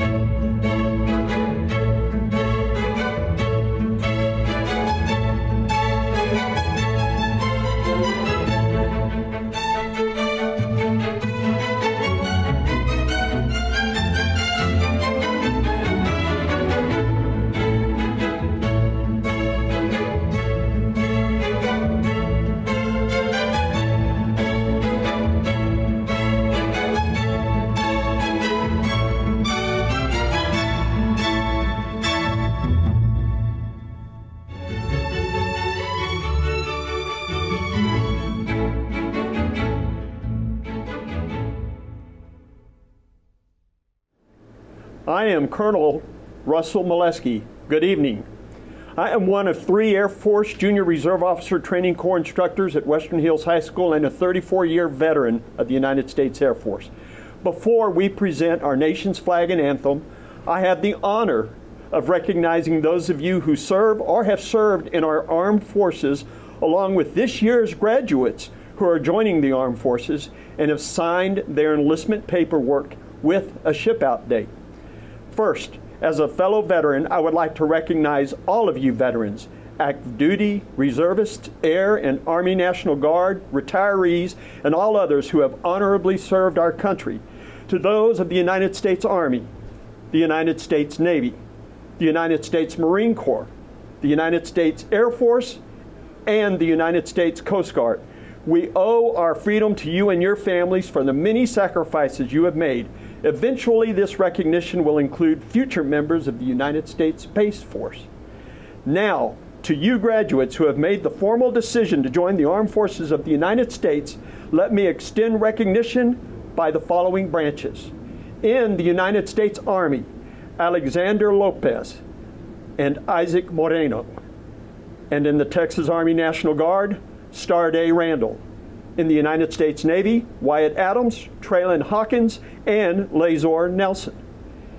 I am Colonel Russell Molesky. Good evening. I am one of three Air Force Junior Reserve Officer Training Corps instructors at Western Hills High School and a 34 year veteran of the United States Air Force. Before we present our nation's flag and anthem, I have the honor of recognizing those of you who serve or have served in our armed forces, along with this year's graduates who are joining the armed forces and have signed their enlistment paperwork with a ship out date. First, as a fellow veteran, I would like to recognize all of you veterans, active duty, reservists, Air and Army National Guard, retirees, and all others who have honorably served our country. To those of the United States Army, the United States Navy, the United States Marine Corps, the United States Air Force, and the United States Coast Guard. We owe our freedom to you and your families for the many sacrifices you have made Eventually, this recognition will include future members of the United States Space Force. Now, to you graduates who have made the formal decision to join the Armed Forces of the United States, let me extend recognition by the following branches. In the United States Army, Alexander Lopez and Isaac Moreno. And in the Texas Army National Guard, Star Day Randall in the United States Navy, Wyatt Adams, Traylon Hawkins, and Lazor Nelson.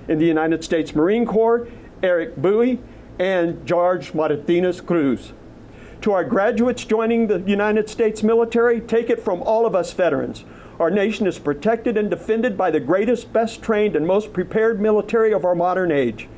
In the United States Marine Corps, Eric Bowie and George Martinez Cruz. To our graduates joining the United States military, take it from all of us veterans. Our nation is protected and defended by the greatest, best trained, and most prepared military of our modern age.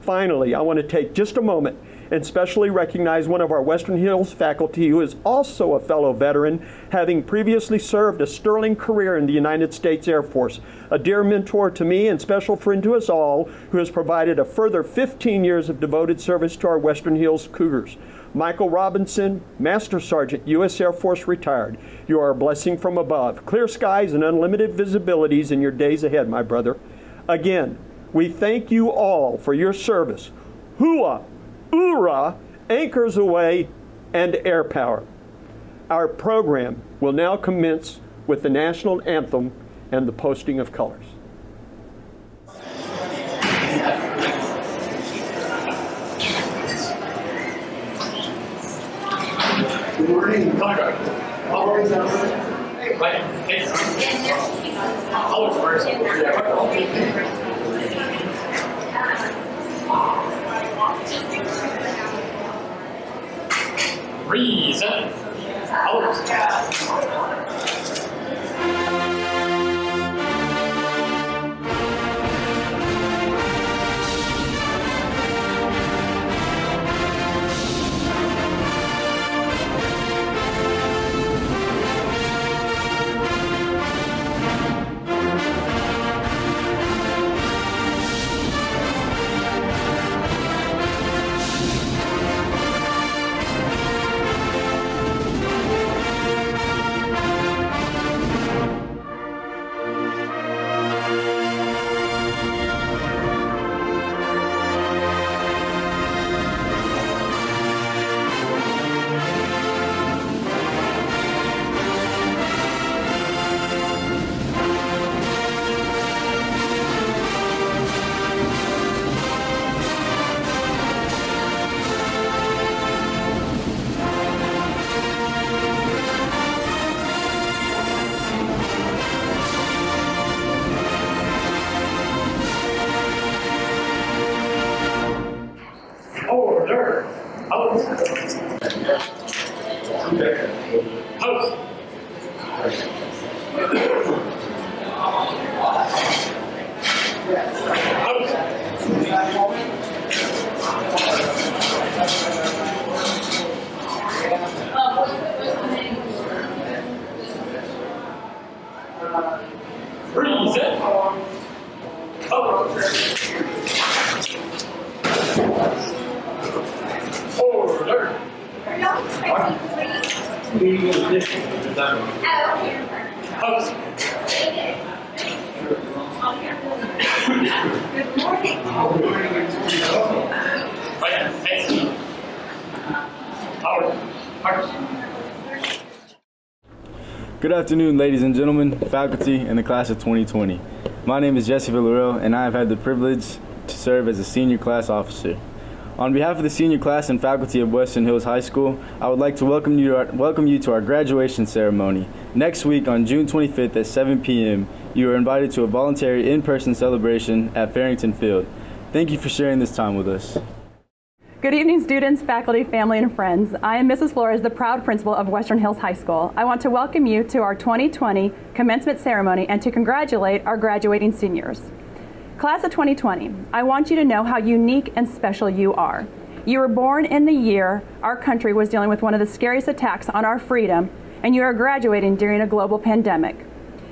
Finally, I want to take just a moment and specially recognize one of our Western Hills faculty who is also a fellow veteran, having previously served a sterling career in the United States Air Force, a dear mentor to me and special friend to us all, who has provided a further 15 years of devoted service to our Western Hills Cougars. Michael Robinson, Master Sergeant, U.S. Air Force retired. You are a blessing from above. Clear skies and unlimited visibilities in your days ahead, my brother. Again, we thank you all for your service. Hua Oorah anchors aweigh and air power. Our program will now commence with the national anthem and the posting of colors. Good morning. How are you? Hey, Hey, Colors first. Reason. Out. Freeze it. Up. Order. We're not expecting freeze. We will Good afternoon, ladies and gentlemen, faculty, and the class of 2020. My name is Jesse Villarreal, and I have had the privilege to serve as a senior class officer. On behalf of the senior class and faculty of Western Hills High School, I would like to welcome you, to our, welcome you to our graduation ceremony. Next week, on June 25th at 7 p.m., you are invited to a voluntary in-person celebration at Farrington Field. Thank you for sharing this time with us. Good evening, students, faculty, family, and friends. I am Mrs. Flores, the proud principal of Western Hills High School. I want to welcome you to our 2020 commencement ceremony and to congratulate our graduating seniors. Class of 2020, I want you to know how unique and special you are. You were born in the year our country was dealing with one of the scariest attacks on our freedom, and you are graduating during a global pandemic.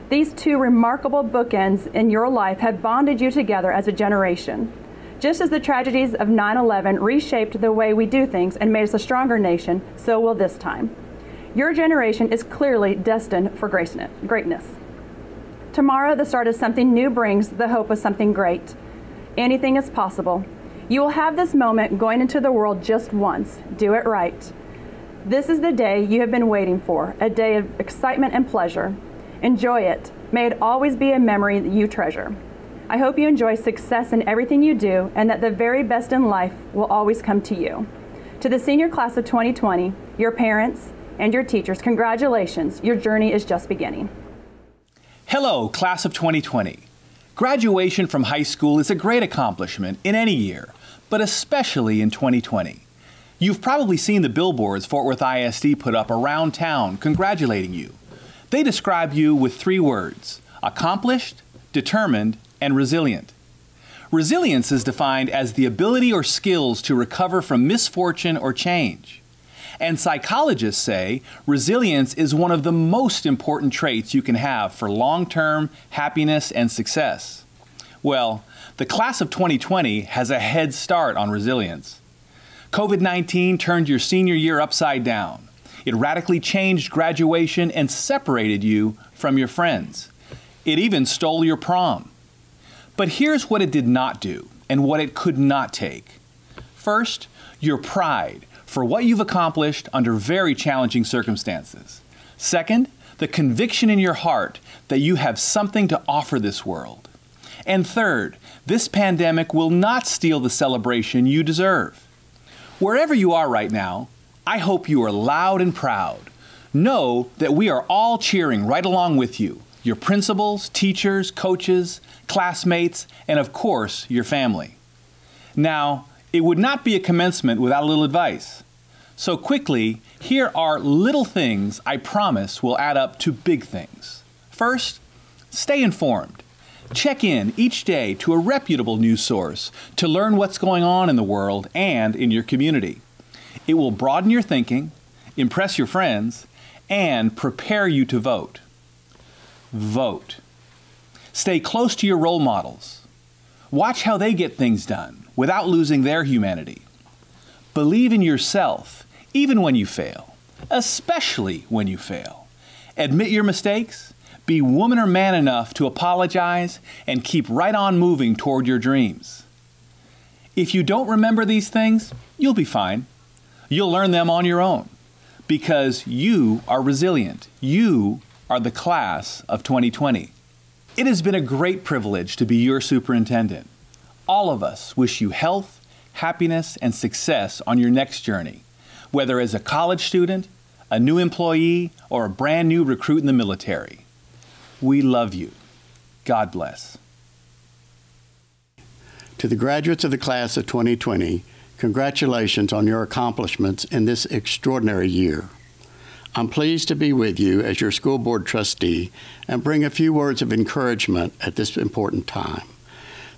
These two remarkable bookends in your life have bonded you together as a generation. Just as the tragedies of 9 11 reshaped the way we do things and made us a stronger nation, so will this time. Your generation is clearly destined for greatness. Tomorrow, the start of something new brings the hope of something great. Anything is possible. You will have this moment going into the world just once. Do it right. This is the day you have been waiting for, a day of excitement and pleasure. Enjoy it. May it always be a memory that you treasure. I hope you enjoy success in everything you do and that the very best in life will always come to you. To the senior class of 2020, your parents, and your teachers, congratulations. Your journey is just beginning. Hello, class of 2020. Graduation from high school is a great accomplishment in any year, but especially in 2020. You've probably seen the billboards Fort Worth ISD put up around town congratulating you. They describe you with three words accomplished, determined, and resilient. Resilience is defined as the ability or skills to recover from misfortune or change. And psychologists say resilience is one of the most important traits you can have for long term happiness and success. Well, the class of 2020 has a head start on resilience. COVID 19 turned your senior year upside down. It radically changed graduation and separated you from your friends. It even stole your prom. But here's what it did not do and what it could not take. First, your pride for what you've accomplished under very challenging circumstances. Second, the conviction in your heart that you have something to offer this world. And third, this pandemic will not steal the celebration you deserve. Wherever you are right now, I hope you are loud and proud. Know that we are all cheering right along with you your principals, teachers, coaches, classmates, and of course, your family. Now, it would not be a commencement without a little advice. So, quickly, here are little things I promise will add up to big things. First, stay informed. Check in each day to a reputable news source to learn what's going on in the world and in your community. It will broaden your thinking, impress your friends, and prepare you to vote. Vote. Stay close to your role models. Watch how they get things done without losing their humanity. Believe in yourself, even when you fail, especially when you fail. Admit your mistakes, be woman or man enough to apologize, and keep right on moving toward your dreams. If you don't remember these things, you'll be fine. You'll learn them on your own because you are resilient. You are the class of 2020. It has been a great privilege to be your superintendent. All of us wish you health, happiness, and success on your next journey, whether as a college student, a new employee, or a brand new recruit in the military. We love you. God bless. To the graduates of the class of 2020, congratulations on your accomplishments in this extraordinary year. I'm pleased to be with you as your school board trustee and bring a few words of encouragement at this important time.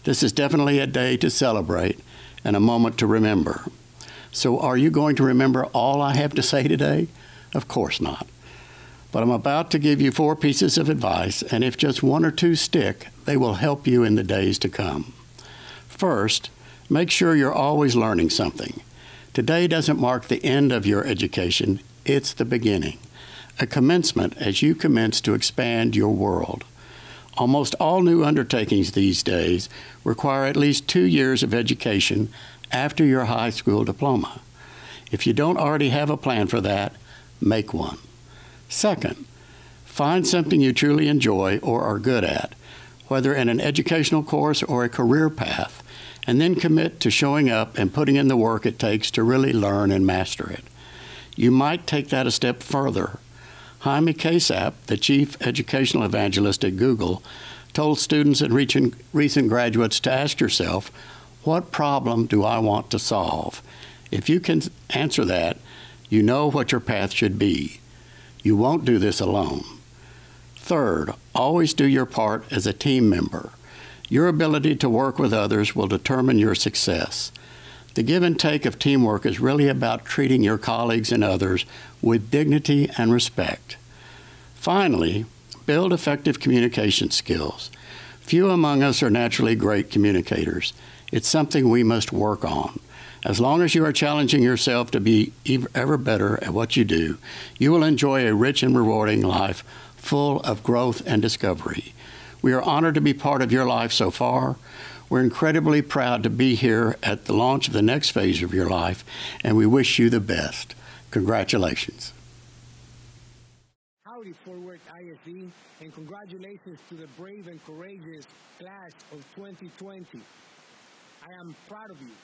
This is definitely a day to celebrate and a moment to remember. So, are you going to remember all I have to say today? Of course not. But I'm about to give you four pieces of advice, and if just one or two stick, they will help you in the days to come. First, make sure you're always learning something. Today doesn't mark the end of your education, it's the beginning. A commencement as you commence to expand your world. Almost all new undertakings these days require at least two years of education after your high school diploma. If you don't already have a plan for that, make one. Second, find something you truly enjoy or are good at, whether in an educational course or a career path, and then commit to showing up and putting in the work it takes to really learn and master it. You might take that a step further. Jaime Casap, the chief educational evangelist at Google, told students and recent graduates to ask yourself, what problem do I want to solve? If you can answer that, you know what your path should be. You won't do this alone. Third, always do your part as a team member. Your ability to work with others will determine your success. The give and take of teamwork is really about treating your colleagues and others with dignity and respect. Finally, build effective communication skills. Few among us are naturally great communicators. It's something we must work on. As long as you are challenging yourself to be ever better at what you do, you will enjoy a rich and rewarding life full of growth and discovery. We are honored to be part of your life so far. We're incredibly proud to be here at the launch of the next phase of your life, and we wish you the best. Congratulations. Howdy, Fort Worth ISD, and congratulations to the brave and courageous class of 2020. I am proud of you.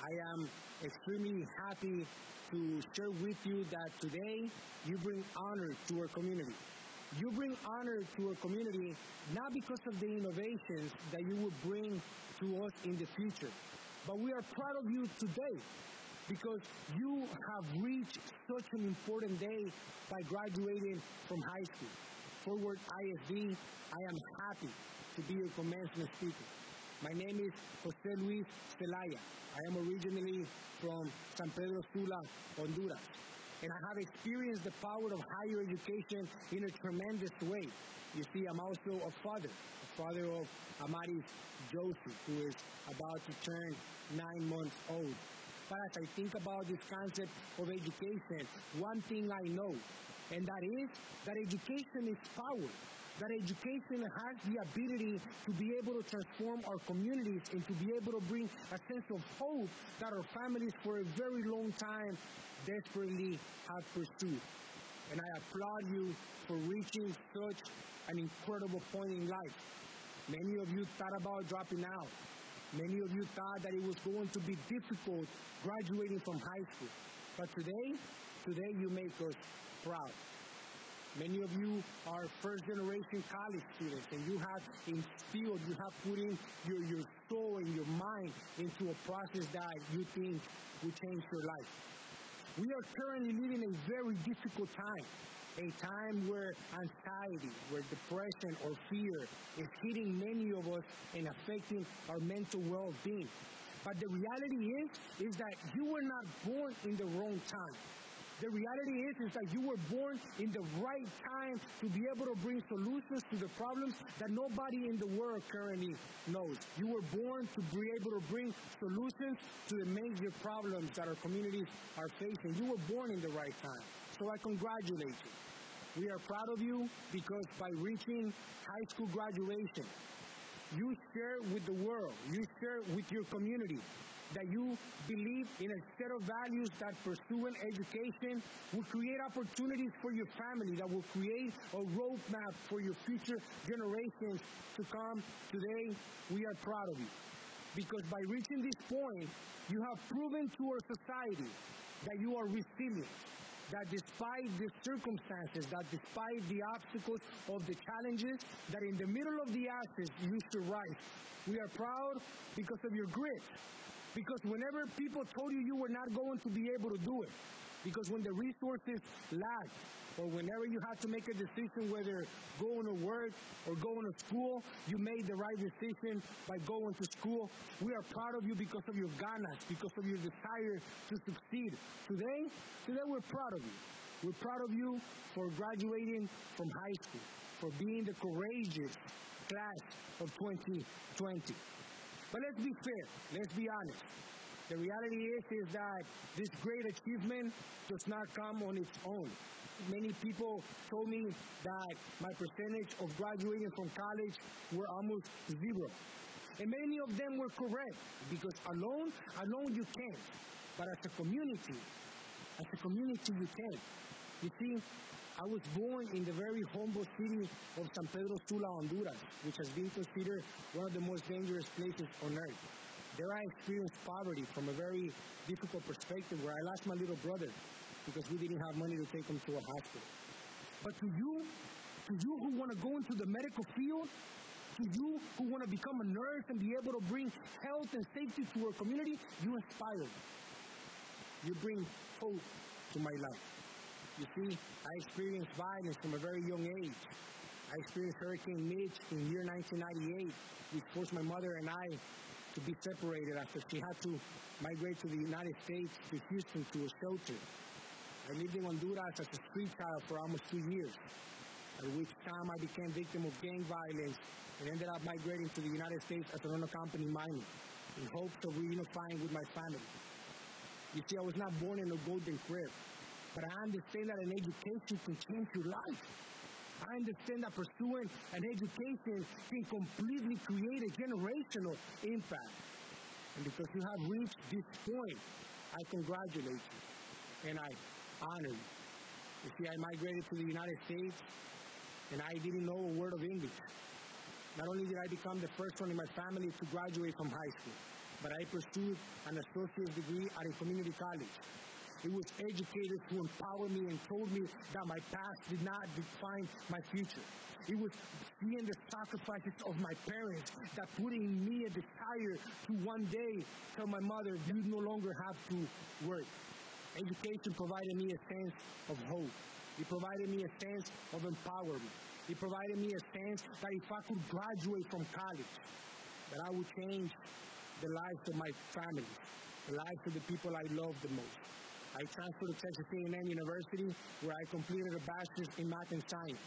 I am extremely happy to share with you that today you bring honor to our community. You bring honor to our community not because of the innovations that you will bring to us in the future, but we are proud of you today because you have reached such an important day by graduating from high school. Fort Worth ISD, I am happy to be your commencement speaker. My name is Jose Luis Celaya. I am originally from San Pedro Sula, Honduras and I have experienced the power of higher education in a tremendous way. You see, I'm also a father, a father of Amaris Joseph, who is about to turn nine months old. But as I think about this concept of education, one thing I know, and that is that education is power that education has the ability to be able to transform our communities and to be able to bring a sense of hope that our families for a very long time desperately have pursued. And I applaud you for reaching such an incredible point in life. Many of you thought about dropping out. Many of you thought that it was going to be difficult graduating from high school. But today, today you make us proud. Many of you are first generation college students and you have instilled, you have put in your, your soul and your mind into a process that you think will change your life. We are currently living a very difficult time, a time where anxiety, where depression or fear is hitting many of us and affecting our mental well-being. But the reality is, is that you were not born in the wrong time. The reality is, is that you were born in the right time to be able to bring solutions to the problems that nobody in the world currently knows. You were born to be able to bring solutions to the major problems that our communities are facing. You were born in the right time. So I congratulate you. We are proud of you because by reaching high school graduation, you share with the world, you share with your community that you believe in a set of values that pursuing education will create opportunities for your family, that will create a roadmap for your future generations to come. Today, we are proud of you. Because by reaching this point, you have proven to our society that you are resilient, that despite the circumstances, that despite the obstacles of the challenges, that in the middle of the ashes you survive. We are proud because of your grit, because whenever people told you you were not going to be able to do it, because when the resources lack, or whenever you have to make a decision whether going to work or going to school, you made the right decision by going to school. We are proud of you because of your ganas, because of your desire to succeed. Today, today we're proud of you. We're proud of you for graduating from high school, for being the courageous class of 2020. But let's be fair. Let's be honest. The reality is, is that this great achievement does not come on its own. Many people told me that my percentage of graduating from college were almost zero. And many of them were correct because alone, alone you can't. But as a community, as a community you can. You see, I was born in the very humble city of San Pedro Sula, Honduras, which has been considered one of the most dangerous places on earth. There I experienced poverty from a very difficult perspective where I lost my little brother because we didn't have money to take them to a hospital. But to you, to you who want to go into the medical field, to you who want to become a nurse and be able to bring health and safety to our community, you inspire me. You bring hope to my life. You see, I experienced violence from a very young age. I experienced Hurricane Mitch in year 1998, which forced my mother and I to be separated after she had to migrate to the United States, to Houston, to a shelter. I lived in Honduras as a street child for almost two years, at which time I became victim of gang violence and ended up migrating to the United States as an unaccompanied minor in hopes of reunifying with my family. You see, I was not born in a golden crib, but I understand that an education can change your life. I understand that pursuing an education can completely create a generational impact. And because you have reached this point, I congratulate you and I honor you. You see, I migrated to the United States and I didn't know a word of English. Not only did I become the first one in my family to graduate from high school, but I pursued an associate's degree at a community college. It was educators who empowered me and told me that my past did not define my future. It was seeing the sacrifices of my parents that put in me a desire to one day tell my mother, you no longer have to work. Education provided me a sense of hope. It provided me a sense of empowerment. It provided me a sense that if I could graduate from college, that I would change the lives of my family, the lives of the people I love the most. I transferred to Texas A&M University where I completed a bachelor's in math and science.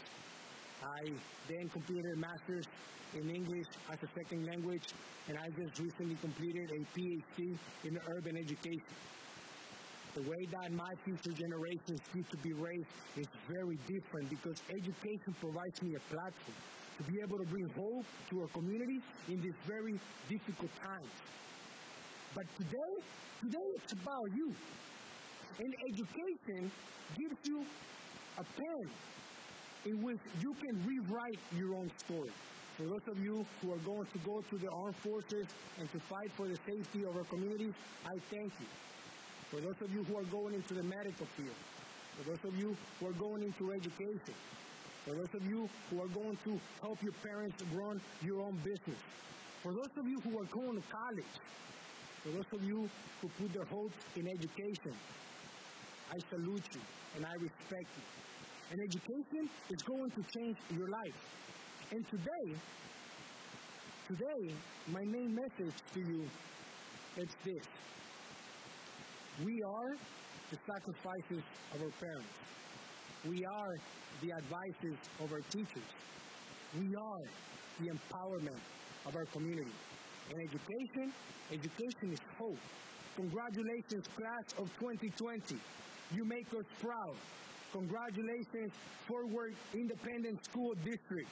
I then completed a master's in English as a second language, and I just recently completed a PhD in urban education. The way that my future generations need to be raised is very different because education provides me a platform to be able to bring hope to our community in these very difficult times. But today, today it's about you. And education gives you a pen in which you can rewrite your own story. For those of you who are going to go to the armed forces and to fight for the safety of our communities, I thank you. For those of you who are going into the medical field, for those of you who are going into education, for those of you who are going to help your parents run your own business, for those of you who are going to college, for those of you who put their hopes in education, I salute you and I respect you. And education is going to change your life. And today, today, my main message to you is this. We are the sacrifices of our parents. We are the advices of our teachers. We are the empowerment of our community. And education, education is hope. Congratulations, class of 2020. You make us proud. Congratulations, Fort Worth Independent School District.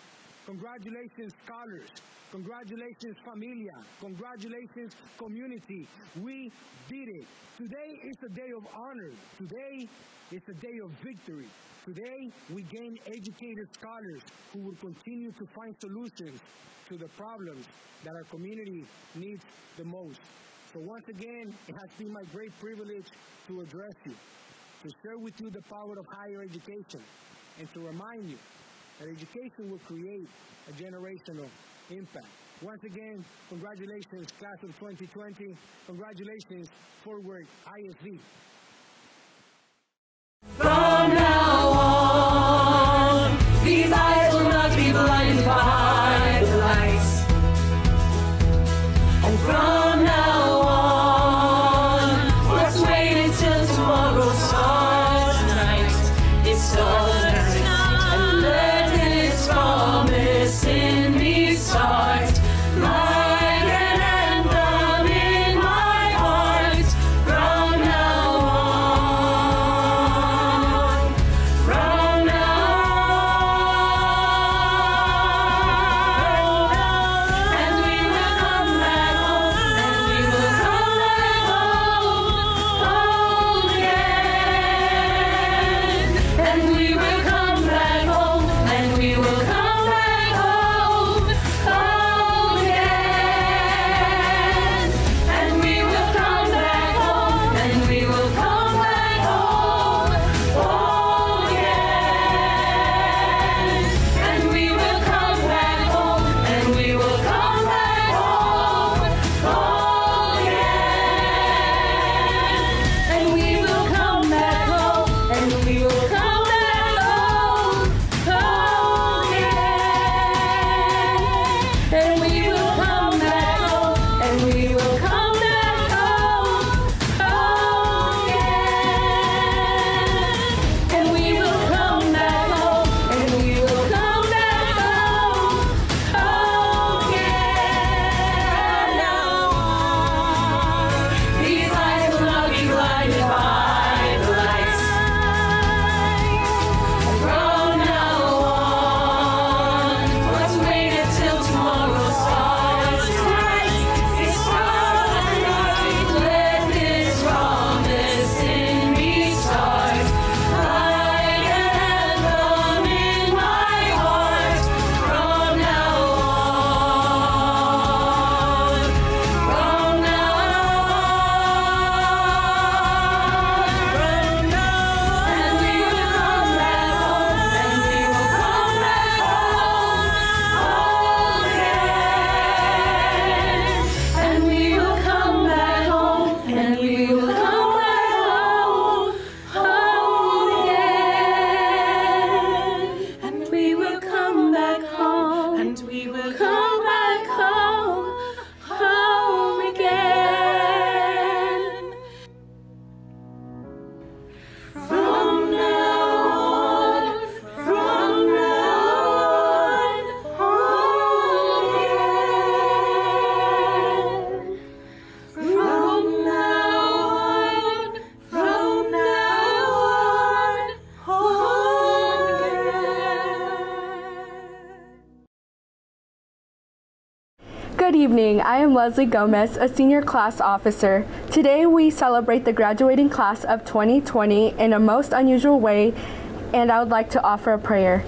Congratulations, scholars. Congratulations, familia. Congratulations, community. We did it. Today is a day of honor. Today is a day of victory. Today, we gain educated scholars who will continue to find solutions to the problems that our community needs the most. So once again, it has been my great privilege to address you to share with you the power of higher education and to remind you that education will create a generational impact. Once again, congratulations, class of 2020. Congratulations, Fort Worth I am Leslie Gomez, a senior class officer. Today we celebrate the graduating class of 2020 in a most unusual way, and I would like to offer a prayer.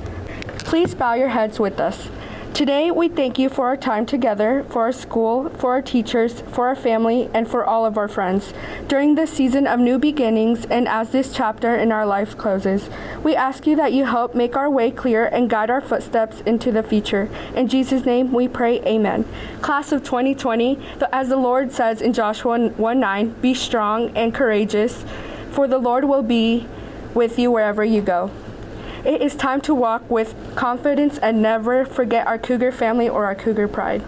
Please bow your heads with us. Today we thank you for our time together, for our school, for our teachers, for our family, and for all of our friends. During this season of new beginnings and as this chapter in our life closes, we ask you that you help make our way clear and guide our footsteps into the future. In Jesus' name we pray, amen. Class of 2020, as the Lord says in Joshua 1 9, be strong and courageous, for the Lord will be with you wherever you go. It is time to walk with confidence and never forget our Cougar family or our Cougar pride.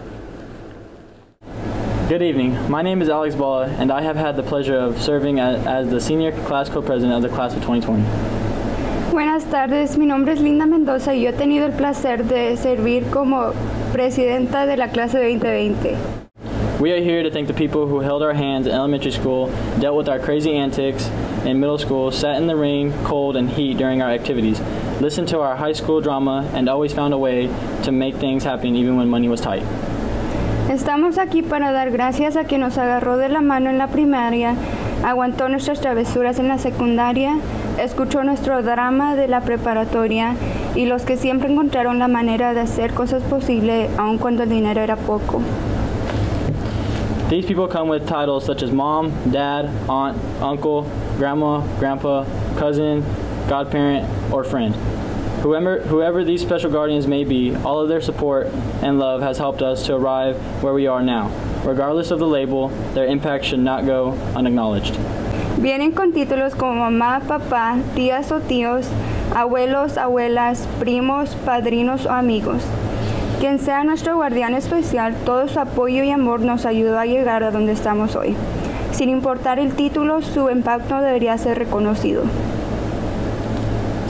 Good evening. My name is Alex Balla, and I have had the pleasure of serving as, as the senior class co-president of the class of 2020. Buenas tardes, mi nombre es Linda Mendoza y yo he tenido el placer de servir como presidenta de la clase 2020. We are here to thank the people who held our hands in elementary school, dealt with our crazy antics in middle school, sat in the rain, cold, and heat during our activities, listened to our high school drama, and always found a way to make things happen even when money was tight. Estamos aquí para dar gracias a quien nos agarró de la mano en la primaria, aguantó nuestras travesuras en la secundaria, escuchó nuestro drama de la preparatoria y los que siempre encontraron la manera de hacer cosas posibles aun cuando el dinero era poco. These people come with titles such as mom, dad, aunt, uncle, grandma, grandpa, cousin, godparent, or friend. Whoever, whoever these special guardians may be, all of their support and love has helped us to arrive where we are now. Regardless of the label, their impact should not go unacknowledged. Vienen con títulos como mamá, papá, tías o tíos, abuelos, abuelas, primos, padrinos o amigos. Quien sea nuestro guardián especial, todo su apoyo y amor nos ayudó a llegar a donde estamos hoy. Sin importar el título, su impacto debería ser reconocido.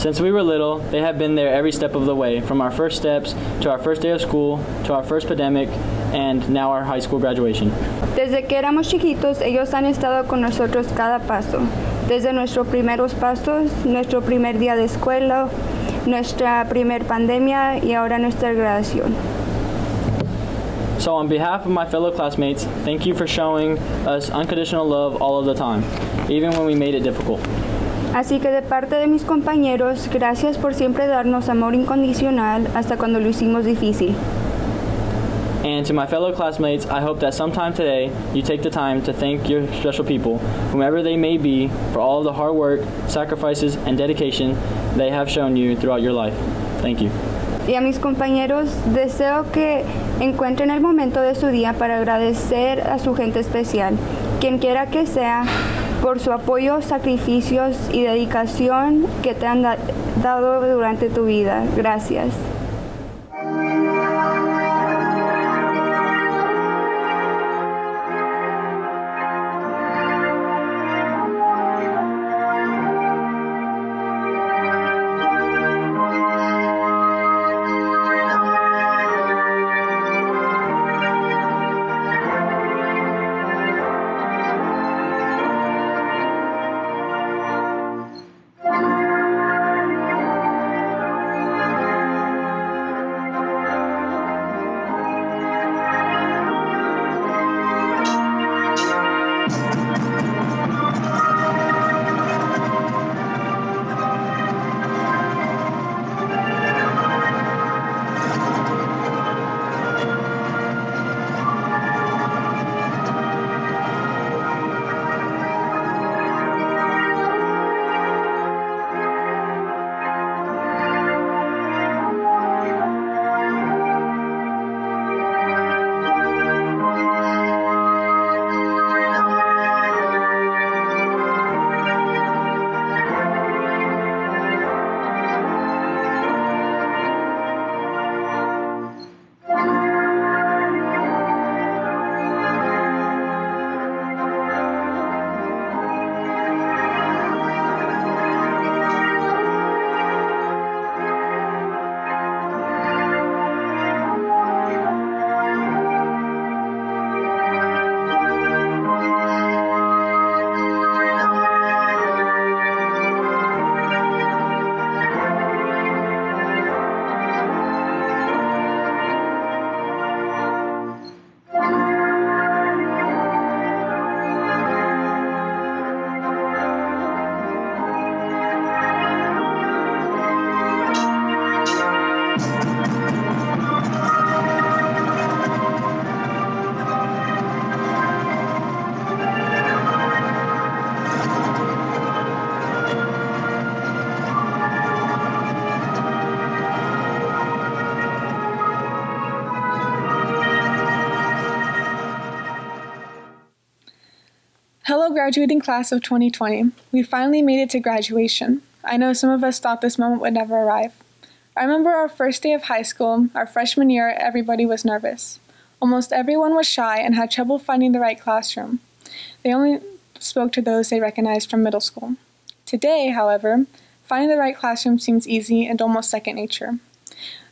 Since we were little, they have been there every step of the way, from our first steps to our first day of school to our first pandemic and now our high school graduation. Desde que éramos chiquitos, ellos han estado con nosotros cada paso. Desde nuestros primeros pasos, nuestro primer día de escuela, nuestra primer pandemia y ahora nuestra graduación. So, on behalf of my fellow classmates, thank you for showing us unconditional love all of the time, even when we made it difficult. Así que de parte de mis compañeros, gracias por siempre darnos amor incondicional hasta cuando lo hicimos difícil. And to my fellow classmates, I hope that sometime today you take the time to thank your special people, whomever they may be, for all the hard work, sacrifices, and dedication they have shown you throughout your life. Thank you. Y a mis compañeros, deseo que encuentren el momento de su día para agradecer a su gente especial, quien quiera que sea, por su apoyo, sacrificios y dedicación que te han da- dado durante tu vida. Gracias. Graduating class of 2020. We finally made it to graduation. I know some of us thought this moment would never arrive. I remember our first day of high school, our freshman year, everybody was nervous. Almost everyone was shy and had trouble finding the right classroom. They only spoke to those they recognized from middle school. Today, however, finding the right classroom seems easy and almost second nature.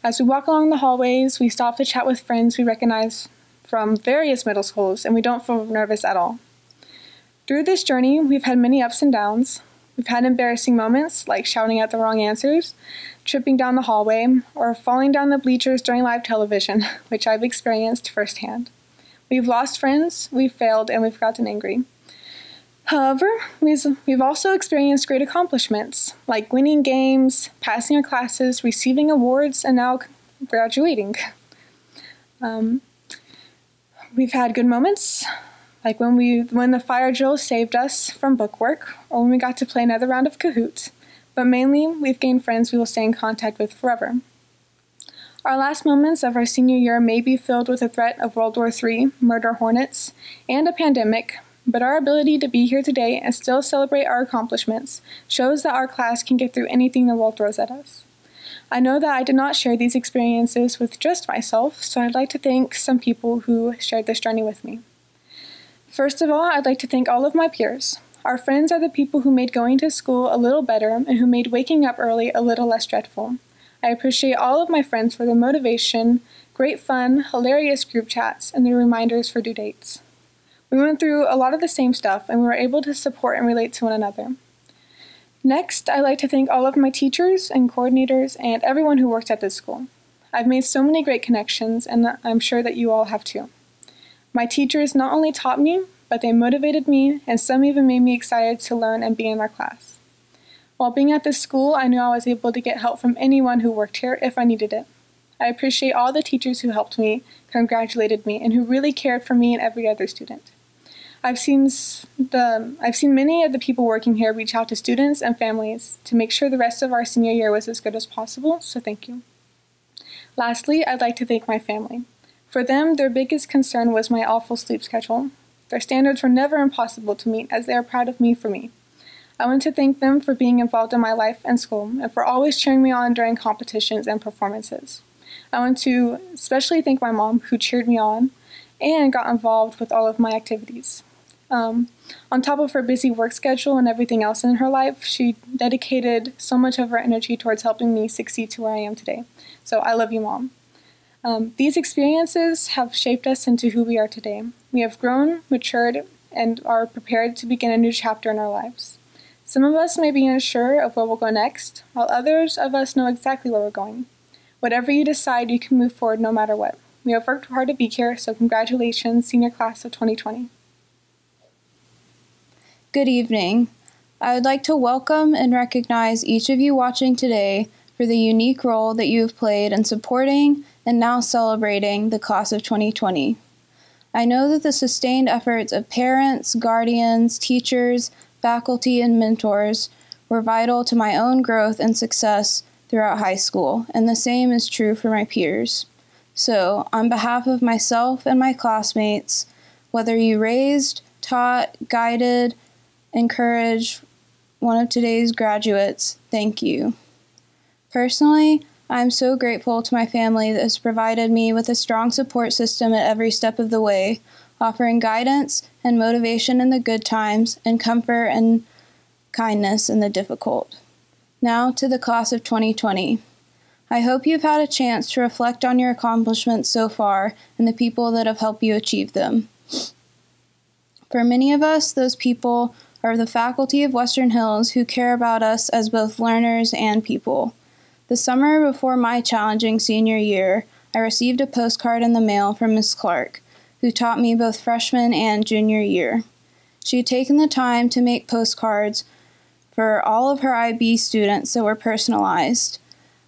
As we walk along the hallways, we stop to chat with friends we recognize from various middle schools, and we don't feel nervous at all. Through this journey, we've had many ups and downs. We've had embarrassing moments, like shouting out the wrong answers, tripping down the hallway, or falling down the bleachers during live television, which I've experienced firsthand. We've lost friends, we've failed, and we've gotten angry. However, we've also experienced great accomplishments, like winning games, passing our classes, receiving awards, and now graduating. Um, we've had good moments, like when we when the fire drill saved us from bookwork, or when we got to play another round of Kahoot. But mainly, we've gained friends we will stay in contact with forever. Our last moments of our senior year may be filled with the threat of World War III, murder hornets, and a pandemic, but our ability to be here today and still celebrate our accomplishments shows that our class can get through anything the world throws at us. I know that I did not share these experiences with just myself, so I'd like to thank some people who shared this journey with me. First of all, I'd like to thank all of my peers. Our friends are the people who made going to school a little better and who made waking up early a little less dreadful. I appreciate all of my friends for their motivation, great fun, hilarious group chats, and their reminders for due dates. We went through a lot of the same stuff and we were able to support and relate to one another. Next, I'd like to thank all of my teachers and coordinators and everyone who worked at this school. I've made so many great connections, and I'm sure that you all have too. My teachers not only taught me, but they motivated me, and some even made me excited to learn and be in their class. While being at this school, I knew I was able to get help from anyone who worked here if I needed it. I appreciate all the teachers who helped me, congratulated me, and who really cared for me and every other student. I've seen the I've seen many of the people working here reach out to students and families to make sure the rest of our senior year was as good as possible, so thank you. Lastly, I'd like to thank my family. For them, their biggest concern was my awful sleep schedule. Their standards were never impossible to meet as they are proud of me for me. I want to thank them for being involved in my life and school and for always cheering me on during competitions and performances. I want to especially thank my mom who cheered me on and got involved with all of my activities. Um, on top of her busy work schedule and everything else in her life, she dedicated so much of her energy towards helping me succeed to where I am today. So I love you, Mom. Um, these experiences have shaped us into who we are today. We have grown, matured, and are prepared to begin a new chapter in our lives. Some of us may be unsure of where we'll go next, while others of us know exactly where we're going. Whatever you decide, you can move forward no matter what. We have worked hard to be here, so congratulations, senior class of 2020. Good evening. I would like to welcome and recognize each of you watching today for the unique role that you have played in supporting and now celebrating the class of 2020. I know that the sustained efforts of parents, guardians, teachers, faculty, and mentors were vital to my own growth and success throughout high school, and the same is true for my peers. So, on behalf of myself and my classmates, whether you raised, taught, guided, encouraged one of today's graduates, thank you. Personally, I'm so grateful to my family that has provided me with a strong support system at every step of the way, offering guidance and motivation in the good times and comfort and kindness in the difficult. Now to the class of 2020. I hope you've had a chance to reflect on your accomplishments so far and the people that have helped you achieve them. For many of us, those people are the faculty of Western Hills who care about us as both learners and people. The summer before my challenging senior year, I received a postcard in the mail from Miss Clark, who taught me both freshman and junior year. She had taken the time to make postcards for all of her IB students that were personalized.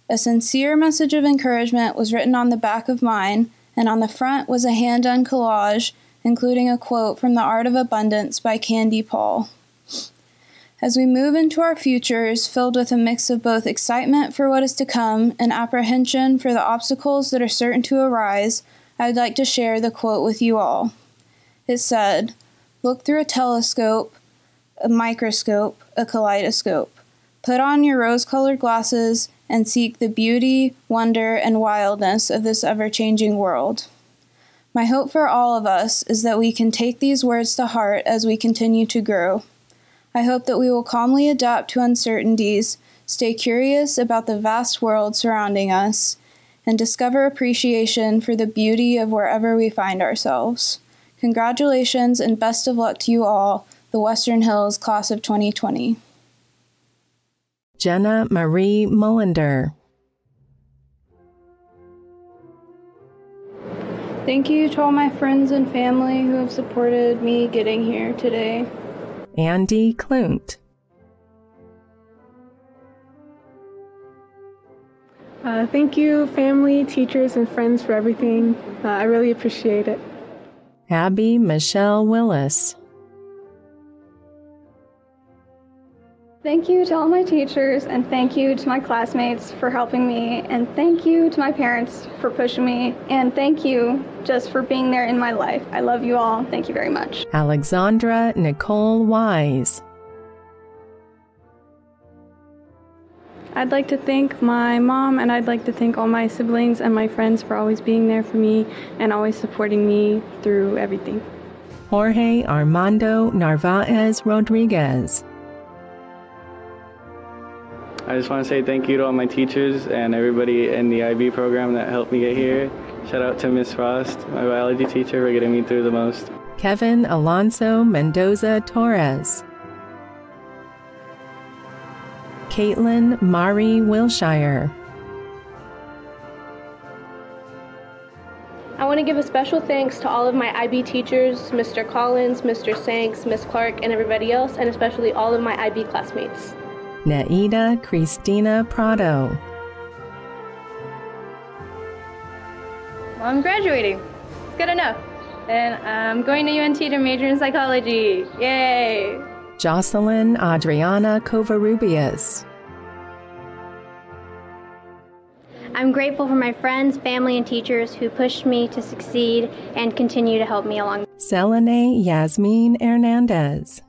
A sincere message of encouragement was written on the back of mine, and on the front was a hand done collage, including a quote from The Art of Abundance by Candy Paull. As we move into our futures filled with a mix of both excitement for what is to come and apprehension for the obstacles that are certain to arise, I would like to share the quote with you all. It said, Look through a telescope, a microscope, a kaleidoscope. Put on your rose colored glasses and seek the beauty, wonder, and wildness of this ever changing world. My hope for all of us is that we can take these words to heart as we continue to grow. I hope that we will calmly adapt to uncertainties, stay curious about the vast world surrounding us, and discover appreciation for the beauty of wherever we find ourselves. Congratulations and best of luck to you all, the Western Hills Class of 2020. Jenna Marie Mullender. Thank you to all my friends and family who have supported me getting here today. Andy Klunt. Uh, thank you, family, teachers, and friends for everything. Uh, I really appreciate it. Abby Michelle Willis. Thank you to all my teachers, and thank you to my classmates for helping me, and thank you to my parents for pushing me, and thank you just for being there in my life. I love you all. Thank you very much. Alexandra Nicole Wise. I'd like to thank my mom and I'd like to thank all my siblings and my friends for always being there for me and always supporting me through everything. Jorge Armando Narvaez Rodriguez. I just want to say thank you to all my teachers and everybody in the IB program that helped me get here. Shout out to Miss Frost, my biology teacher, for getting me through the most. Kevin Alonso Mendoza Torres. Caitlin Mari Wilshire. I want to give a special thanks to all of my IB teachers, Mr. Collins, Mr. Sanks, Ms. Clark, and everybody else, and especially all of my IB classmates. Naida Cristina Prado. Well, I'm graduating. It's good enough. And I'm going to UNT to major in psychology. Yay! Jocelyn Adriana Covarrubias. I'm grateful for my friends, family, and teachers who pushed me to succeed and continue to help me along. Selene Yasmin Hernandez.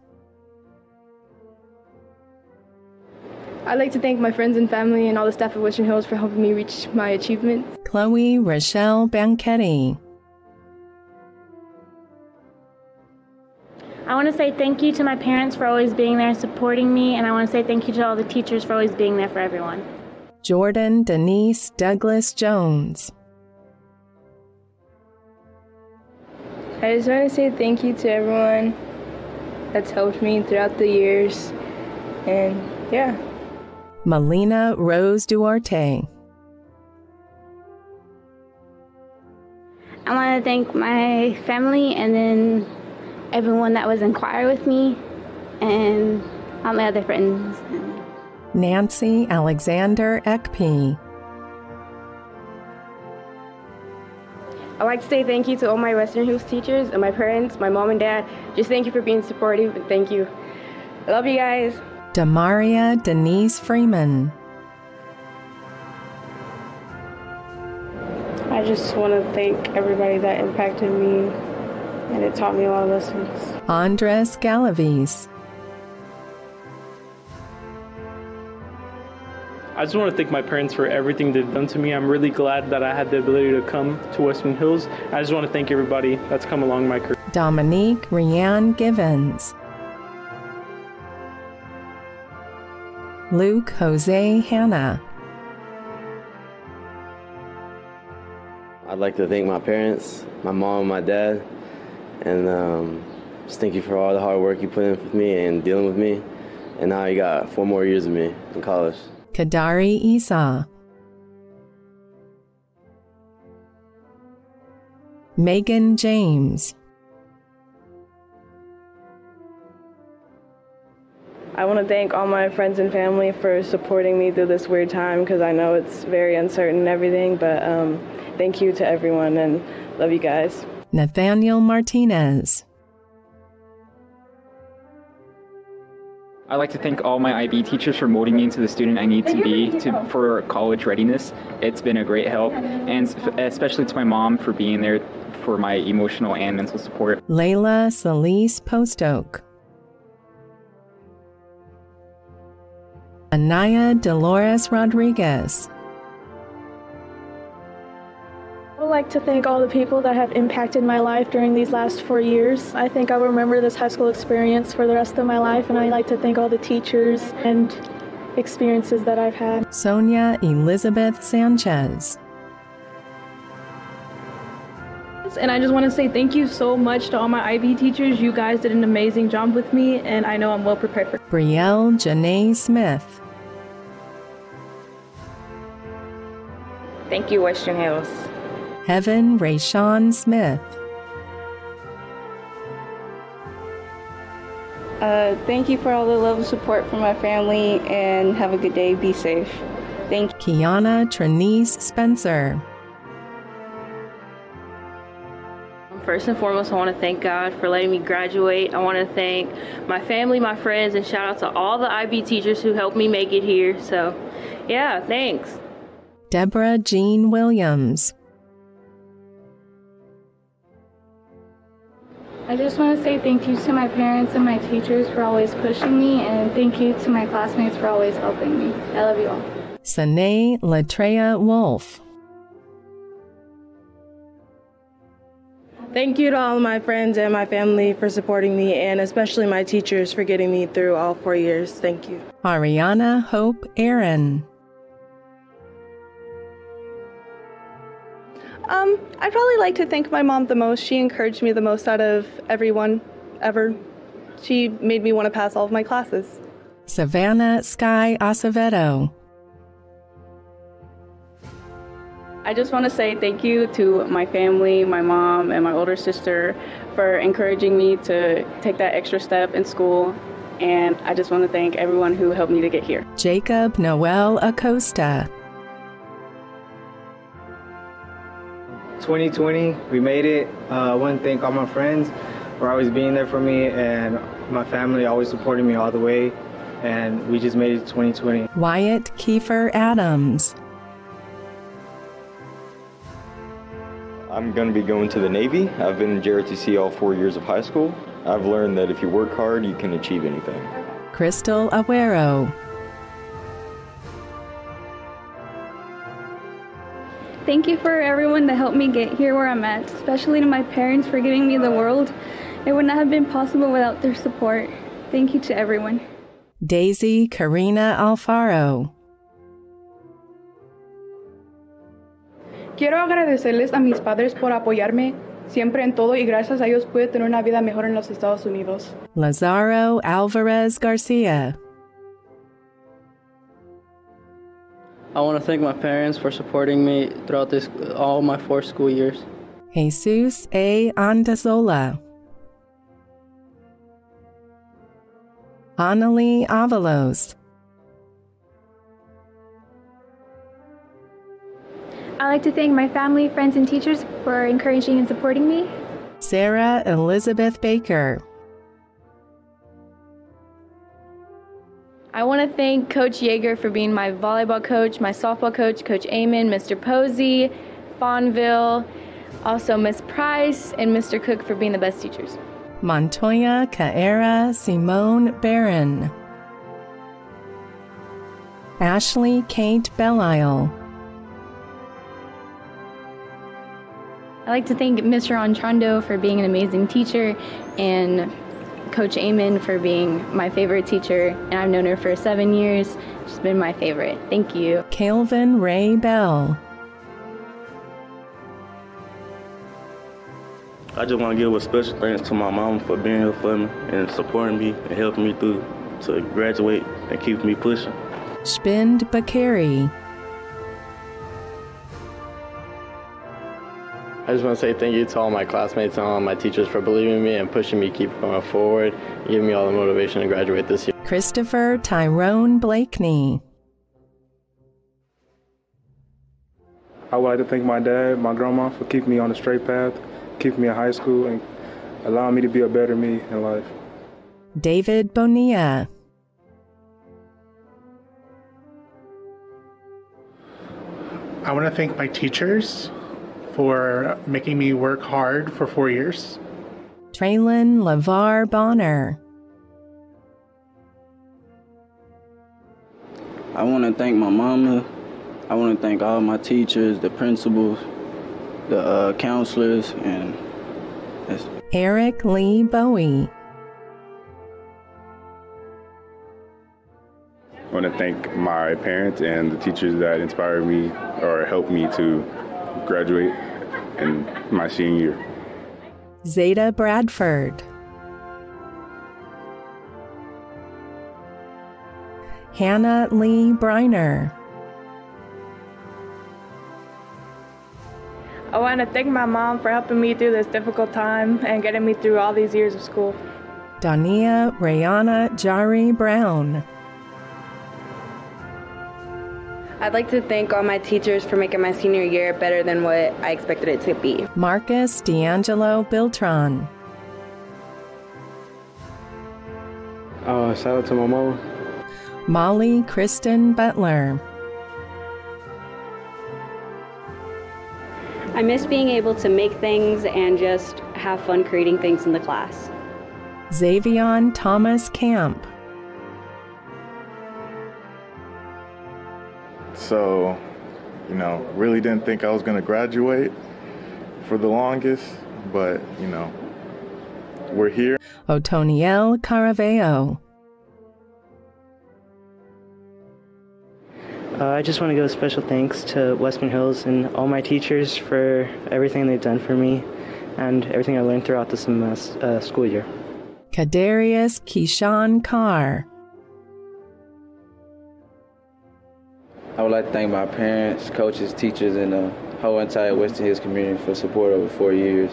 I'd like to thank my friends and family and all the staff at Western Hills for helping me reach my achievements. Chloe Rochelle Banchetti. I want to say thank you to my parents for always being there and supporting me, and I want to say thank you to all the teachers for always being there for everyone. Jordan Denise Douglas Jones. I just want to say thank you to everyone that's helped me throughout the years. And yeah. Melina Rose Duarte. I want to thank my family and then everyone that was in choir with me and all my other friends. Nancy Alexander Ekpe. I'd like to say thank you to all my Western Hills teachers and my parents, my mom and dad. Just thank you for being supportive and thank you. I love you guys. Damaria Denise Freeman. I just want to thank everybody that impacted me and it taught me a lot of lessons. Andres Galavis. I just want to thank my parents for everything they've done to me. I'm really glad that I had the ability to come to Western Hills. I just want to thank everybody that's come along my career. Dominique Rianne Givens. Luke Jose Hanna. I'd like to thank my parents, my mom, and my dad, and um, just thank you for all the hard work you put in with me and dealing with me. And now you got four more years of me in college. Kadari Esau. Megan James. I want to thank all my friends and family for supporting me through this weird time because I know it's very uncertain and everything, but um, thank you to everyone and love you guys. Nathaniel Martinez. I'd like to thank all my IB teachers for molding me into the student I need to be to, for college readiness. It's been a great help, and especially to my mom for being there for my emotional and mental support. Layla Celise Postoke. Anaya Dolores Rodriguez. I would like to thank all the people that have impacted my life during these last four years. I think I'll remember this high school experience for the rest of my life, and I'd like to thank all the teachers and experiences that I've had. Sonia Elizabeth Sanchez. And I just want to say thank you so much to all my IB teachers. You guys did an amazing job with me, and I know I'm well prepared for. Brielle Janae Smith. Thank you, Western Hills. Heaven Rayshawn Smith. Uh, thank you for all the love and support from my family, and have a good day. Be safe. Thank you. Kiana Trinice Spencer. First and foremost, I want to thank God for letting me graduate. I want to thank my family, my friends, and shout out to all the IB teachers who helped me make it here. So, yeah, thanks. Deborah Jean Williams. I just want to say thank you to my parents and my teachers for always pushing me, and thank you to my classmates for always helping me. I love you all. Sine Latreya Wolf. Thank you to all my friends and my family for supporting me, and especially my teachers for getting me through all four years. Thank you. Ariana Hope Aaron. Um, I'd probably like to thank my mom the most. She encouraged me the most out of everyone ever. She made me want to pass all of my classes. Savannah Sky Acevedo. I just want to say thank you to my family, my mom, and my older sister for encouraging me to take that extra step in school. And I just want to thank everyone who helped me to get here. Jacob Noel Acosta. 2020, we made it. Uh, I want to thank all my friends for always being there for me and my family always supporting me all the way. And we just made it to 2020. Wyatt Kiefer Adams. I'm going to be going to the Navy. I've been in JROTC all four years of high school. I've learned that if you work hard, you can achieve anything. Crystal Aguero. Thank you for everyone that helped me get here where I'm at, especially to my parents for giving me the world. It would not have been possible without their support. Thank you to everyone. Daisy Karina Alfaro. Quiero agradecerles a mis padres por apoyarme siempre en todo y gracias a ellos pude tener una vida mejor en los Estados Unidos. Lazaro Alvarez Garcia. I want to thank my parents for supporting me throughout this all my four school years. Jesus A. Andazola. Annalie Avalos. I'd like to thank my family, friends, and teachers for encouraging and supporting me. Sarah Elizabeth Baker. I want to thank Coach Yeager for being my volleyball coach, my softball coach, Coach Amon, Mr. Posey, Fonville, also Miss Price, and Mr. Cook for being the best teachers. Montoya Caera Simone Barron. Ashley Kate Belisle. I'd like to thank Mr. Antrando for being an amazing teacher and Coach Amon for being my favorite teacher. And I've known her for seven years. She's been my favorite. Thank you. Calvin Ray Bell. I just want to give a special thanks to my mom for being here for me and supporting me and helping me through to graduate and keep me pushing. Spind Bakari. I just want to say thank you to all my classmates and all my teachers for believing in me and pushing me to keep going forward and giving me all the motivation to graduate this year. Christopher Tyrone Blakeney. I would like to thank my dad, my grandma for keeping me on the straight path, keeping me in high school, and allowing me to be a better me in life. David Bonilla. I want to thank my teachers for making me work hard for four years. Traylon LeVar Bonner. I want to thank my mama. I want to thank all my teachers, the principals, the uh, counselors, and Eric Lee Bowie. I want to thank my parents and the teachers that inspired me or helped me to graduate in my senior year. Zeta Bradford. Hannah Lee Briner. I want to thank my mom for helping me through this difficult time and getting me through all these years of school. Dania Rayana Jari Brown. I'd like to thank all my teachers for making my senior year better than what I expected it to be. Marcus D'Angelo Biltron. Uh, shout out to my mom. Molly Kristen Butler. I miss being able to make things and just have fun creating things in the class. Xavion Thomas Camp. So, you know, really didn't think I was going to graduate for the longest, but, you know, we're here. Otoniel Caraveo. Uh, I just want to give a special thanks to Western Hills and all my teachers for everything they've done for me and everything I learned throughout the semester, uh, school year. Kadarius Keyshawn Carr. I would like to thank my parents, coaches, teachers, and the whole entire Western Hills community for support over four years.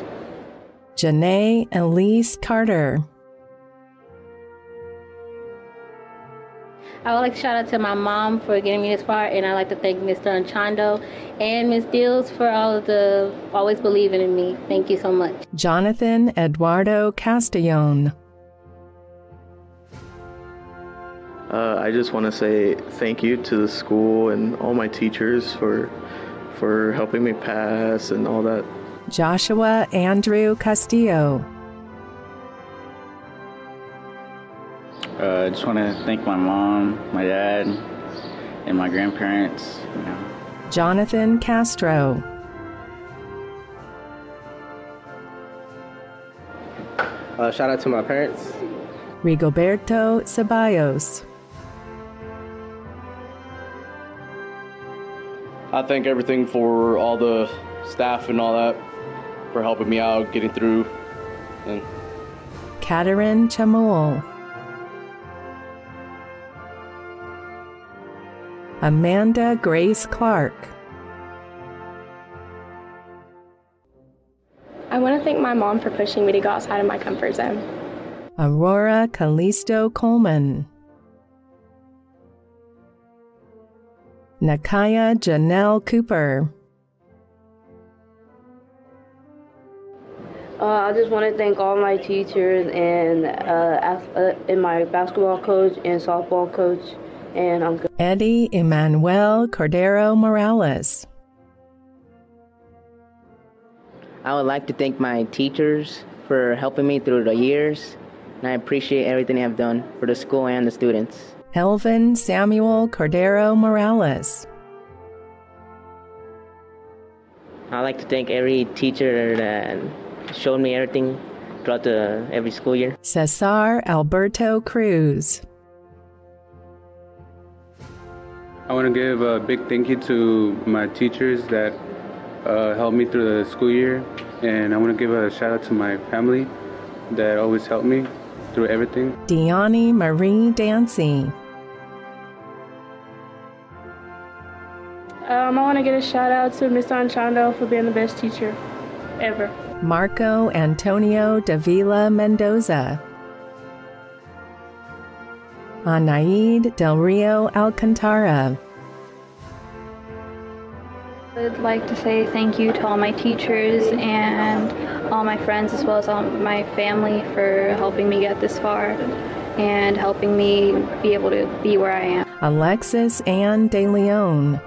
Janae Elise Carter. I would like to shout out to my mom for getting me this far, and I'd like to thank Mr. Anchando and Ms. Deals for all of the always believing in me. Thank you so much. Jonathan Eduardo Castellon. Uh, I just want to say thank you to the school and all my teachers for for helping me pass and all that. Joshua Andrew Castillo. Uh, I just want to thank my mom, my dad, and my grandparents. You know. Jonathan Castro. Uh, shout out to my parents. Rigoberto Ceballos. I thank everything for all the staff and all that for helping me out, getting through. And Katerin Chamul. Amanda Grace Clark. I want to thank my mom for pushing me to go outside of my comfort zone. Aurora Callisto Coleman. Nakaya Janelle Cooper. Uh, I just want to thank all my teachers and uh, uh, and my basketball coach and softball coach, and I'm good. Eddie Emmanuel Cordero Morales. I would like to thank my teachers for helping me through the years, and I appreciate everything they have done for the school and the students. Elvin Samuel Cordero Morales. I'd like to thank every teacher that showed me everything throughout the every school year. Cesar Alberto Cruz. I want to give a big thank you to my teachers that uh, helped me through the school year, and I want to give a shout out to my family that always helped me through everything. Deani Marie Dancy. Um, I want to get a shout out to Mr. Anchando for being the best teacher ever. Marco Antonio Davila Mendoza. Anaid Del Rio Alcantara. I'd like to say thank you to all my teachers and all my friends as well as all my family for helping me get this far and helping me be able to be where I am. Alexis Ann De Leon.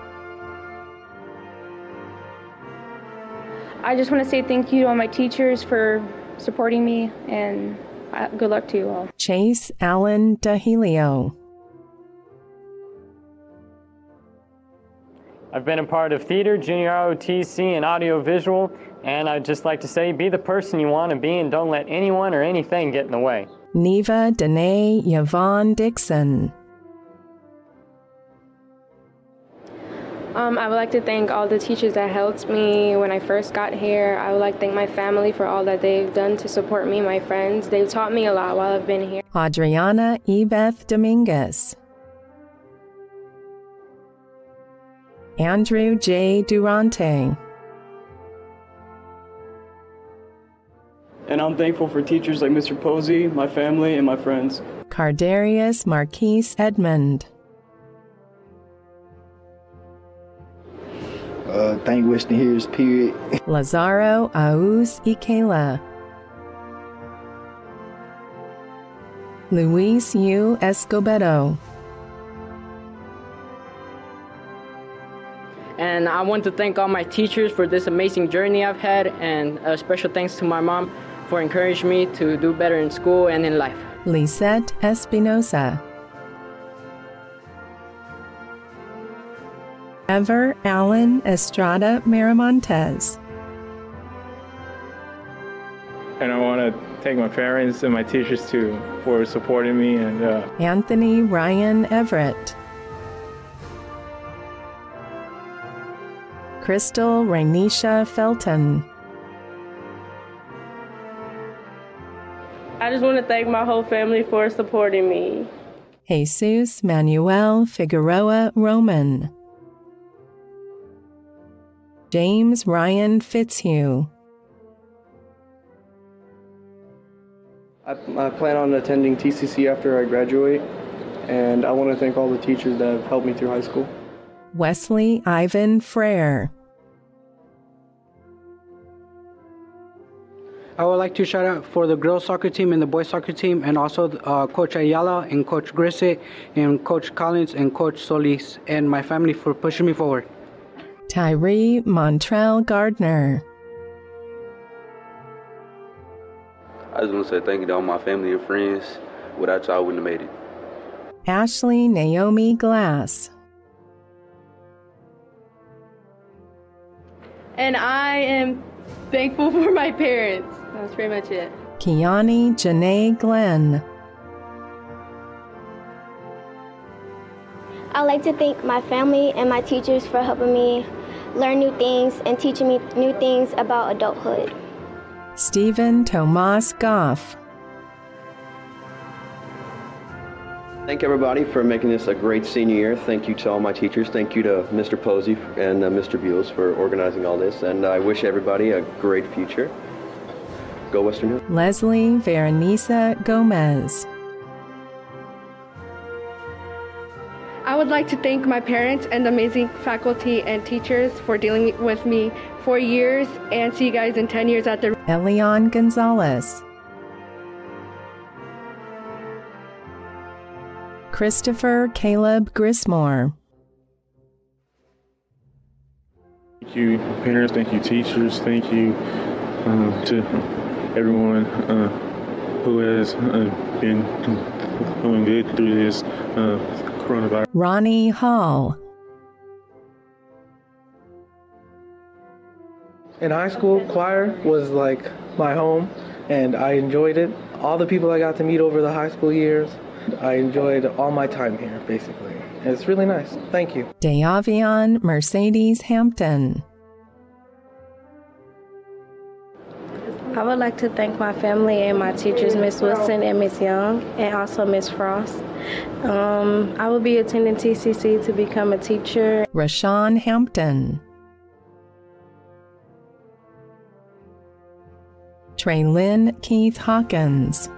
I just want to say thank you to all my teachers for supporting me and uh, good luck to you all. Chase Allen DeHelio. I've been a part of theater, junior ROTC, and audiovisual, and I'd just like to say be the person you want to be and don't let anyone or anything get in the way. Neva Danae Yvonne Dixon. Um, I would like to thank all the teachers that helped me when I first got here. I would like to thank my family for all that they've done to support me, my friends. They've taught me a lot while I've been here. Adriana Ebeth Dominguez. Andrew J. Durante. And I'm thankful for teachers like Mr. Posey, my family, and my friends. Cardarius Marquise Edmond. Uh, thank Western Hills, period. Lazaro Auz Ikela. Luis U. Escobedo. And I want to thank all my teachers for this amazing journey I've had, and a special thanks to my mom for encouraging me to do better in school and in life. Lisette Espinosa. Ever Allen Estrada Miramontes. And I want to thank my parents and my teachers too for supporting me and uh, Anthony Ryan Everett. Crystal Rainisha Felton. I just want to thank my whole family for supporting me. Jesus Manuel Figueroa Roman. James Ryan Fitzhugh. I, I, plan on attending TCC after I graduate, and I want to thank all the teachers that have helped me through high school. Wesley Ivan Frere. I would like to shout out for the girls soccer team and the boys soccer team, and also uh, Coach Ayala and Coach Grissett and Coach Collins and Coach Solis and my family for pushing me forward. Tyree Montrell Gardner. I just want to say thank you to all my family and friends. Without y'all, I wouldn't have made it. Ashley Naomi Glass. And I am thankful for my parents. That's pretty much it. Kiani Janae Glenn. I'd like to thank my family and my teachers for helping me learn new things and teaching me new things about adulthood. Stephen Tomas Goff. Thank everybody for making this a great senior year. Thank you to all my teachers. Thank you to Mr. Posey and uh, Mr. Buels for organizing all this. And I wish everybody a great future. Go Western Hills. Leslie Veronisa Gomez. I would like to thank my parents and the amazing faculty and teachers for dealing with me for years and see you guys in 10 years at the Elion Gonzalez. Christopher Caleb Grismore. Thank you, parents. Thank you, teachers. Thank you uh, to everyone uh, who has uh, been doing good through this uh, coronavirus. Ronnie Hall. In high school, choir was like my home, and I enjoyed it. All the people I got to meet over the high school years, I enjoyed all my time here, basically. It's really nice. Thank you. Dayavion Mercedes Hampton. I would like to thank my family and my teachers, Miss Wilson and Miss Young, and also Miss Frost. Um, I will be attending TCC to become a teacher. Rashawn Hampton. Traylyn Keith Hawkins.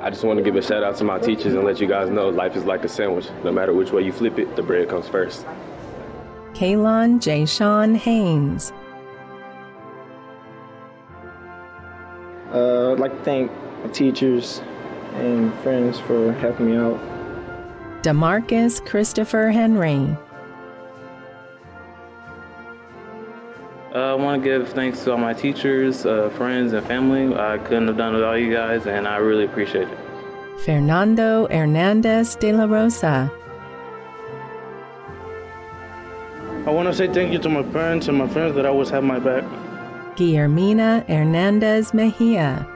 I just want to give a shout out to my teachers and let you guys know life is like a sandwich. No matter which way you flip it, the bread comes first. Kalon J. Sean Haynes. Uh, I'd like to thank my teachers and friends for helping me out. Demarcus Christopher Henry. I want to give thanks to all my teachers, uh, friends, and family. I couldn't have done it without you guys, and I really appreciate it. Fernando Hernandez de la Rosa. I want to say thank you to my parents and my friends that always have my back. Guillermina Hernandez Mejia.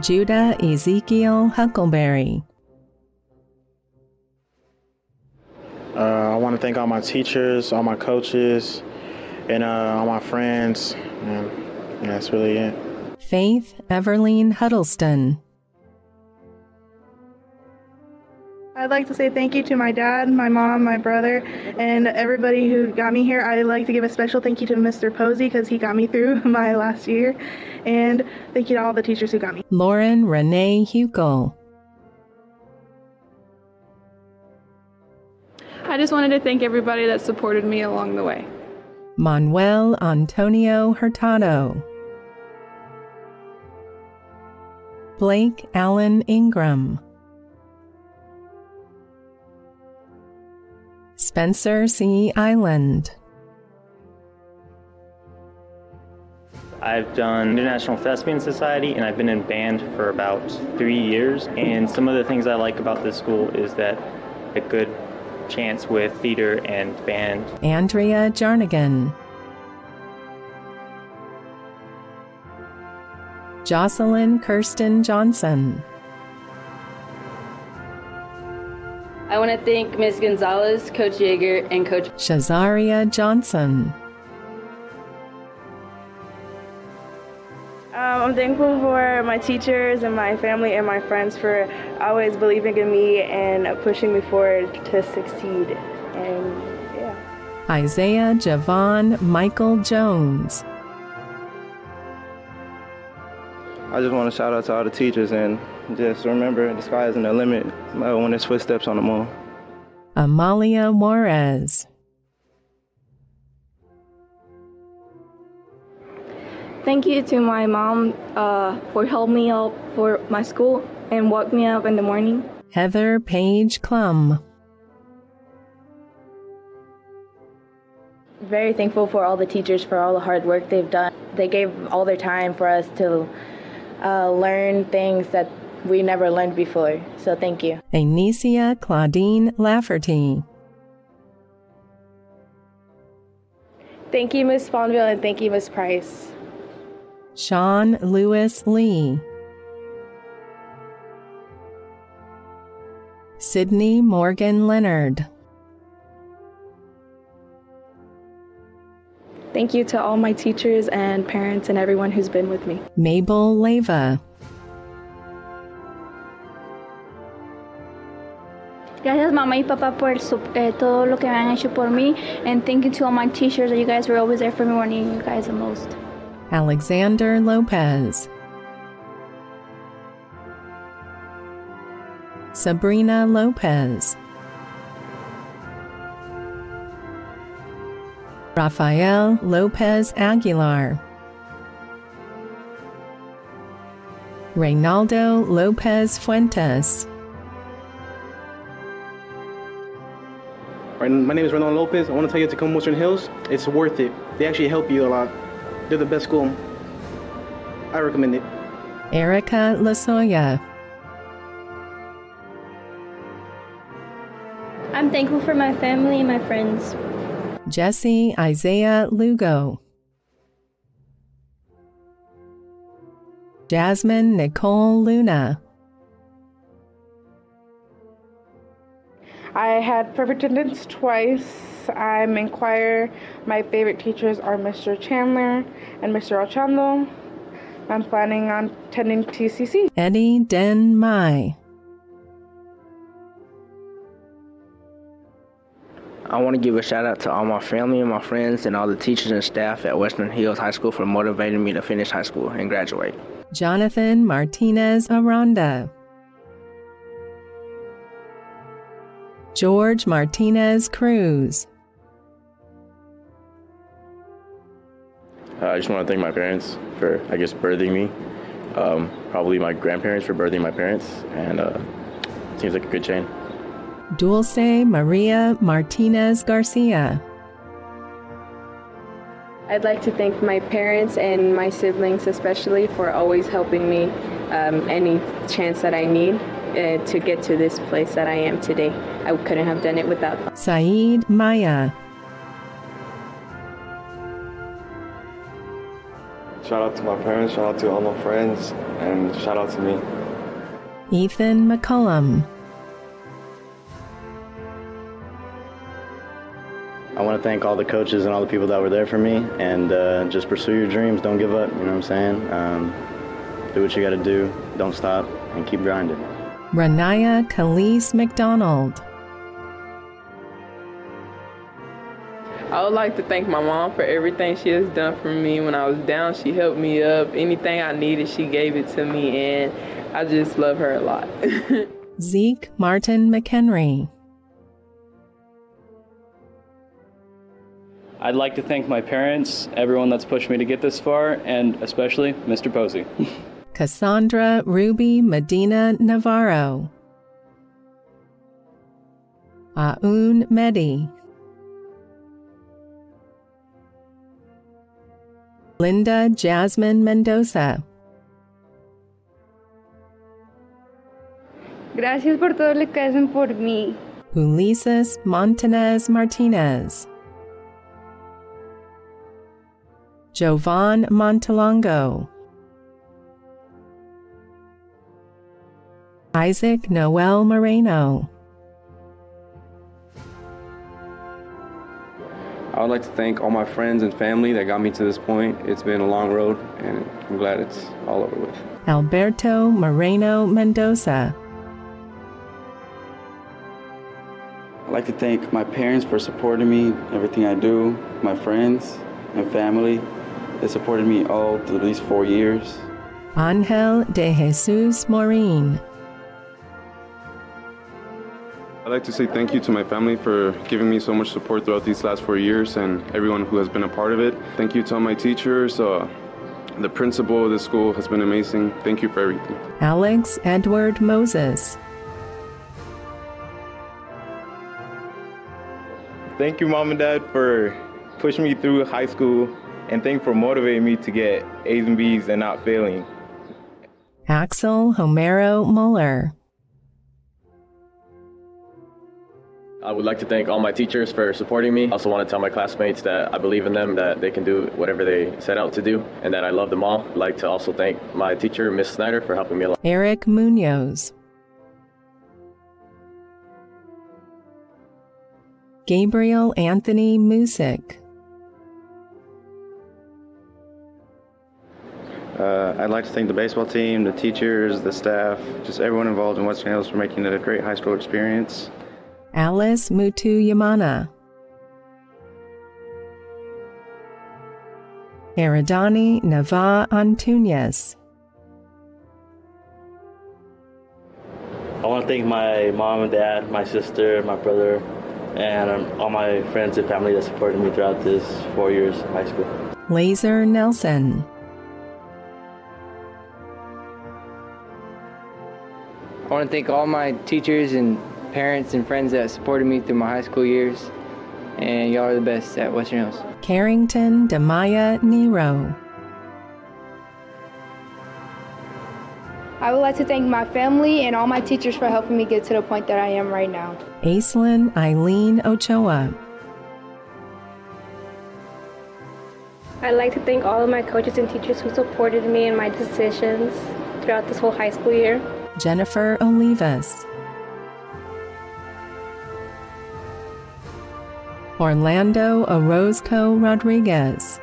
Judah Ezekiel Huckleberry. Uh, I want to thank all my teachers, all my coaches, and uh, all my friends. And yeah, that's really it. Faith Everline Huddleston. I'd like to say thank you to my dad, my mom, my brother, and everybody who got me here. I'd like to give a special thank you to Mr. Posey because he got me through my last year. And thank you to all the teachers who got me. Lauren Renee Hugo. I just wanted to thank everybody that supported me along the way. Manuel Antonio Hurtado. Blake Allen Ingram. Spencer C. Island. I've done International Thespian Society and I've been in band for about three years. And some of the things I like about this school is that a good chance with theater and band. Andrea Jarnigan. Jocelyn Kirsten Johnson. I want to thank Ms. Gonzalez, Coach Yeager, and Coach Shazaria Johnson. Um, I'm thankful for my teachers and my family and my friends for always believing in me and pushing me forward to succeed. And yeah. Isaiah Javon Michael Jones. I just want to shout out to all the teachers and just remember the sky isn't the limit when there's footsteps on the moon. Amalia Juarez. Thank you to my mom uh, for helping me up for my school and woke me up in the morning. Heather Page Clum. Very thankful for all the teachers for all the hard work they've done. They gave all their time for us to uh, learn things that we never learned before. So thank you. Anicia Claudine Lafferty. Thank you, Miss Fonville, and thank you, Miss Price. Sean Lewis Lee. Sydney Morgan Leonard. Thank you to all my teachers and parents and everyone who's been with me. Mabel Leva. Gracias mamá y papá por eh, todo lo que me han hecho por mí and thank you to all my teachers that you guys were always there for me when I needed you guys the most. Alexander Lopez. Sabrina Lopez. Rafael Lopez Aguilar. Reynaldo Lopez Fuentes. My name is Renan Lopez. I want to tell you to come Western Hills. It's worth it. They actually help you a lot. They're the best school. I recommend it. Erica Lasoya. I'm thankful for my family and my friends. Jesse Isaiah Lugo. Jasmine Nicole Luna. I had perfect attendance twice. I'm in choir. My favorite teachers are Mr. Chandler and Mr. Ochando. I'm planning on attending TCC. Eddie Den Mai. I want to give a shout out to all my family and my friends and all the teachers and staff at Western Hills High School for motivating me to finish high school and graduate. Jonathan Martinez Aranda. George Martinez Cruz. Uh, I just want to thank my parents for, I guess, birthing me. Um, probably my grandparents for birthing my parents, and uh, seems like a good chain. Dulce Maria Martinez Garcia. I'd like to thank my parents and my siblings, especially, for always helping me um, any chance that I need uh, to get to this place that I am today. I couldn't have done it without them. Saeed Maya. Shout out to my parents, shout out to all my friends, and shout out to me. Ethan McCullum. I want to thank all the coaches and all the people that were there for me, and uh, just pursue your dreams. Don't give up. You know what I'm saying? Um, do what you got to do. Don't stop, and keep grinding. Renaya Khalees McDonald. I would like to thank my mom for everything she has done for me. When I was down, she helped me up. Anything I needed, she gave it to me, and I just love her a lot. Zeke Martin McHenry. I'd like to thank my parents, everyone that's pushed me to get this far, and especially Mr. Posey. Cassandra Ruby Medina Navarro. Aoun Mehdi. Linda Jasmine Mendoza. Gracias por todo lo que hacen por mí. Ulises Montanez Martinez. Jovan Montalongo. Isaac Noel Moreno. I would like to thank all my friends and family that got me to this point. It's been a long road, and I'm glad it's all over with. Alberto Moreno Mendoza. I'd like to thank my parents for supporting me, everything I do, my friends and family that supported me all through these four years. Angel de Jesus Morin. I'd like to say thank you to my family for giving me so much support throughout these last four years and everyone who has been a part of it. Thank you to all my teachers. Uh, the principal of the school has been amazing. Thank you for everything. Alex Edward Moses. Thank you, Mom and Dad, for pushing me through high school and thank you for motivating me to get A's and B's and not failing. Axel Homero Muller. I would like to thank all my teachers for supporting me. I also want to tell my classmates that I believe in them, that they can do whatever they set out to do, and that I love them all. I'd like to also thank my teacher, Miss Snyder, for helping me along. Eric Munoz. Gabriel Anthony Musick. Uh, I'd like to thank the baseball team, the teachers, the staff, just everyone involved in Western Hills for making it a great high school experience. Alice Mutu Yamana. Eridani Nava Antunes. I want to thank my mom and dad, my sister, my brother, and um, all my friends and family that supported me throughout this four years of high school. Laser Nelson. I want to thank all my teachers and parents and friends that supported me through my high school years. And y'all are the best at Western Hills. Carrington Demaya Nero. I would like to thank my family and all my teachers for helping me get to the point that I am right now. Aislinn Eileen Ochoa. I'd like to thank all of my coaches and teachers who supported me in my decisions throughout this whole high school year. Jennifer Olivas. Orlando Orozco Rodriguez.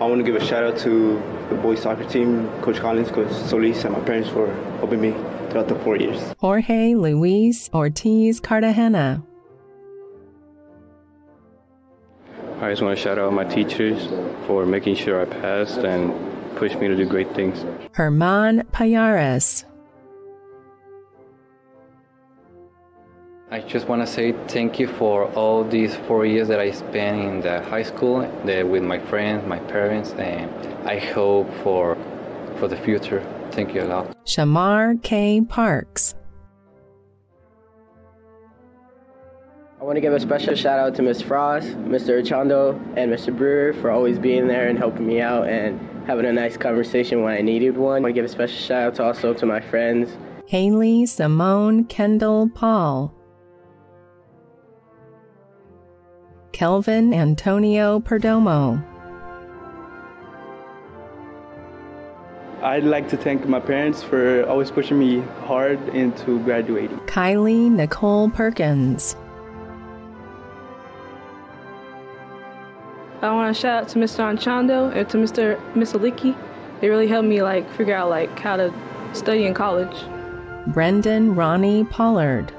I want to give a shout out to the boys soccer team, Coach Collins, Coach Solis, and my parents for helping me throughout the four years. Jorge Luis Ortiz Cartagena. I just want to shout out my teachers for making sure I passed and pushed me to do great things. Herman Payares. I just want to say thank you for all these four years that I spent in the high school the, with my friends, my parents, and I hope for for the future. Thank you a lot. Shamar K. Parks. I want to give a special shout out to Ms. Frost, Mr. Chando, and Mr. Brewer for always being there and helping me out and having a nice conversation when I needed one. I want to give a special shout out to also to my friends. Haley Simone Kendall Paul. Kelvin Antonio Perdomo. I'd like to thank my parents for always pushing me hard into graduating. Kylie Nicole Perkins. I want to shout out to Mr. Anchando and to Mr. Miss Aliki. They really helped me like figure out like how to study in college. Brendan Ronnie Pollard.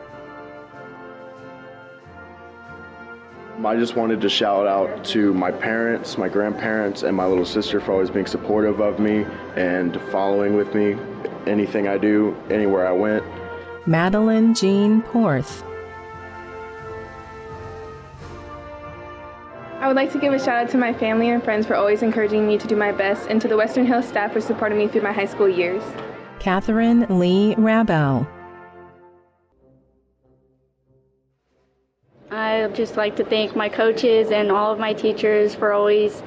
I just wanted to shout out to my parents, my grandparents, and my little sister for always being supportive of me and following with me anything I do, anywhere I went. Madeline Jean Porth. I would like to give a shout out to my family and friends for always encouraging me to do my best, and to the Western Hills staff for supporting me through my high school years. Catherine Lee Rabel. I'd just like to thank my coaches and all of my teachers for always,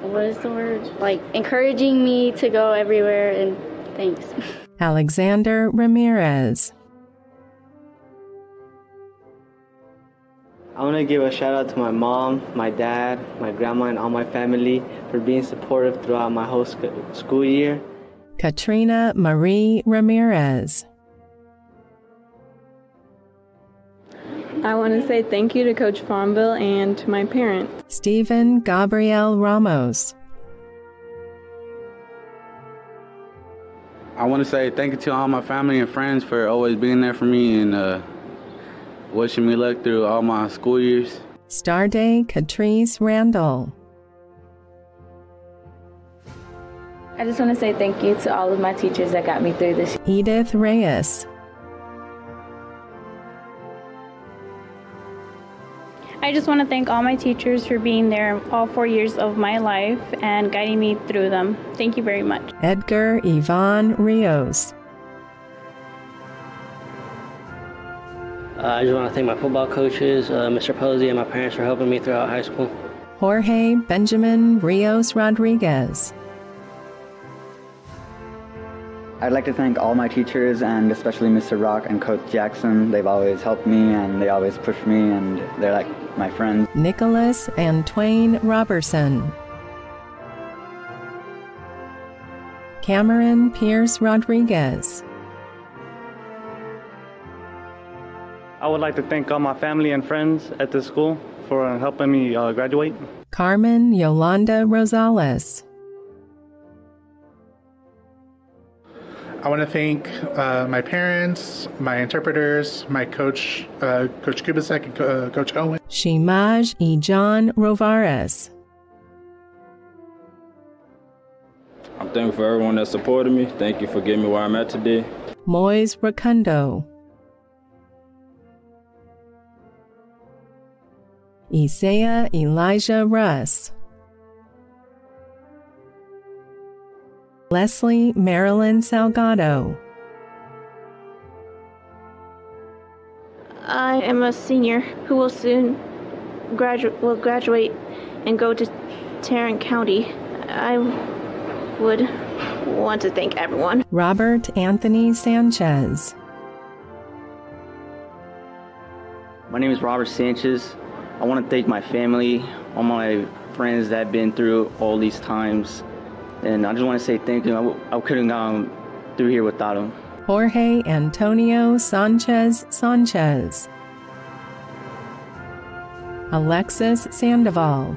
what is the word? Like encouraging me to go everywhere, and thanks. Alexander Ramirez. I want to give a shout out to my mom, my dad, my grandma, and all my family for being supportive throughout my whole sc- school year. Katrina Marie Ramirez. I want to say thank you to Coach Fonville and to my parents. Stephen Gabriel Ramos. I want to say thank you to all my family and friends for always being there for me and uh, wishing me luck through all my school years. Starday Catrice Randall. I just want to say thank you to all of my teachers that got me through this. Edith Reyes. I just want to thank all my teachers for being there all four years of my life and guiding me through them. Thank you very much. Edgar Yvonne Rios. Uh, I just want to thank my football coaches, uh, Mr. Posey, and my parents for helping me throughout high school. Jorge Benjamin Rios Rodriguez. I'd like to thank all my teachers and especially Mr. Rock and Coach Jackson. They've always helped me and they always push me and they're like my friends. Nicholas and Twain Robertson. Cameron Pierce Rodriguez. I would like to thank all my family and friends at the school for helping me uh, graduate. Carmen Yolanda Rosales. I want to thank uh, my parents, my interpreters, my coach, uh, Coach Kubasek and uh, Coach Owen. Shimaj E. John Rovares. I'm thankful for everyone that supported me. Thank you for getting me where I'm at today. Moise Rakundo. Isaiah Elijah Russ. Leslie Marilyn Salgado. I am a senior who will soon graduate will graduate and go to Tarrant County. I would want to thank everyone. Robert Anthony Sanchez. My name is Robert Sanchez. I want to thank my family, all my friends that have been through all these times. And I just want to say thank you. I w- I couldn't gone through here without them. Jorge Antonio Sanchez Sanchez. Alexis Sandoval.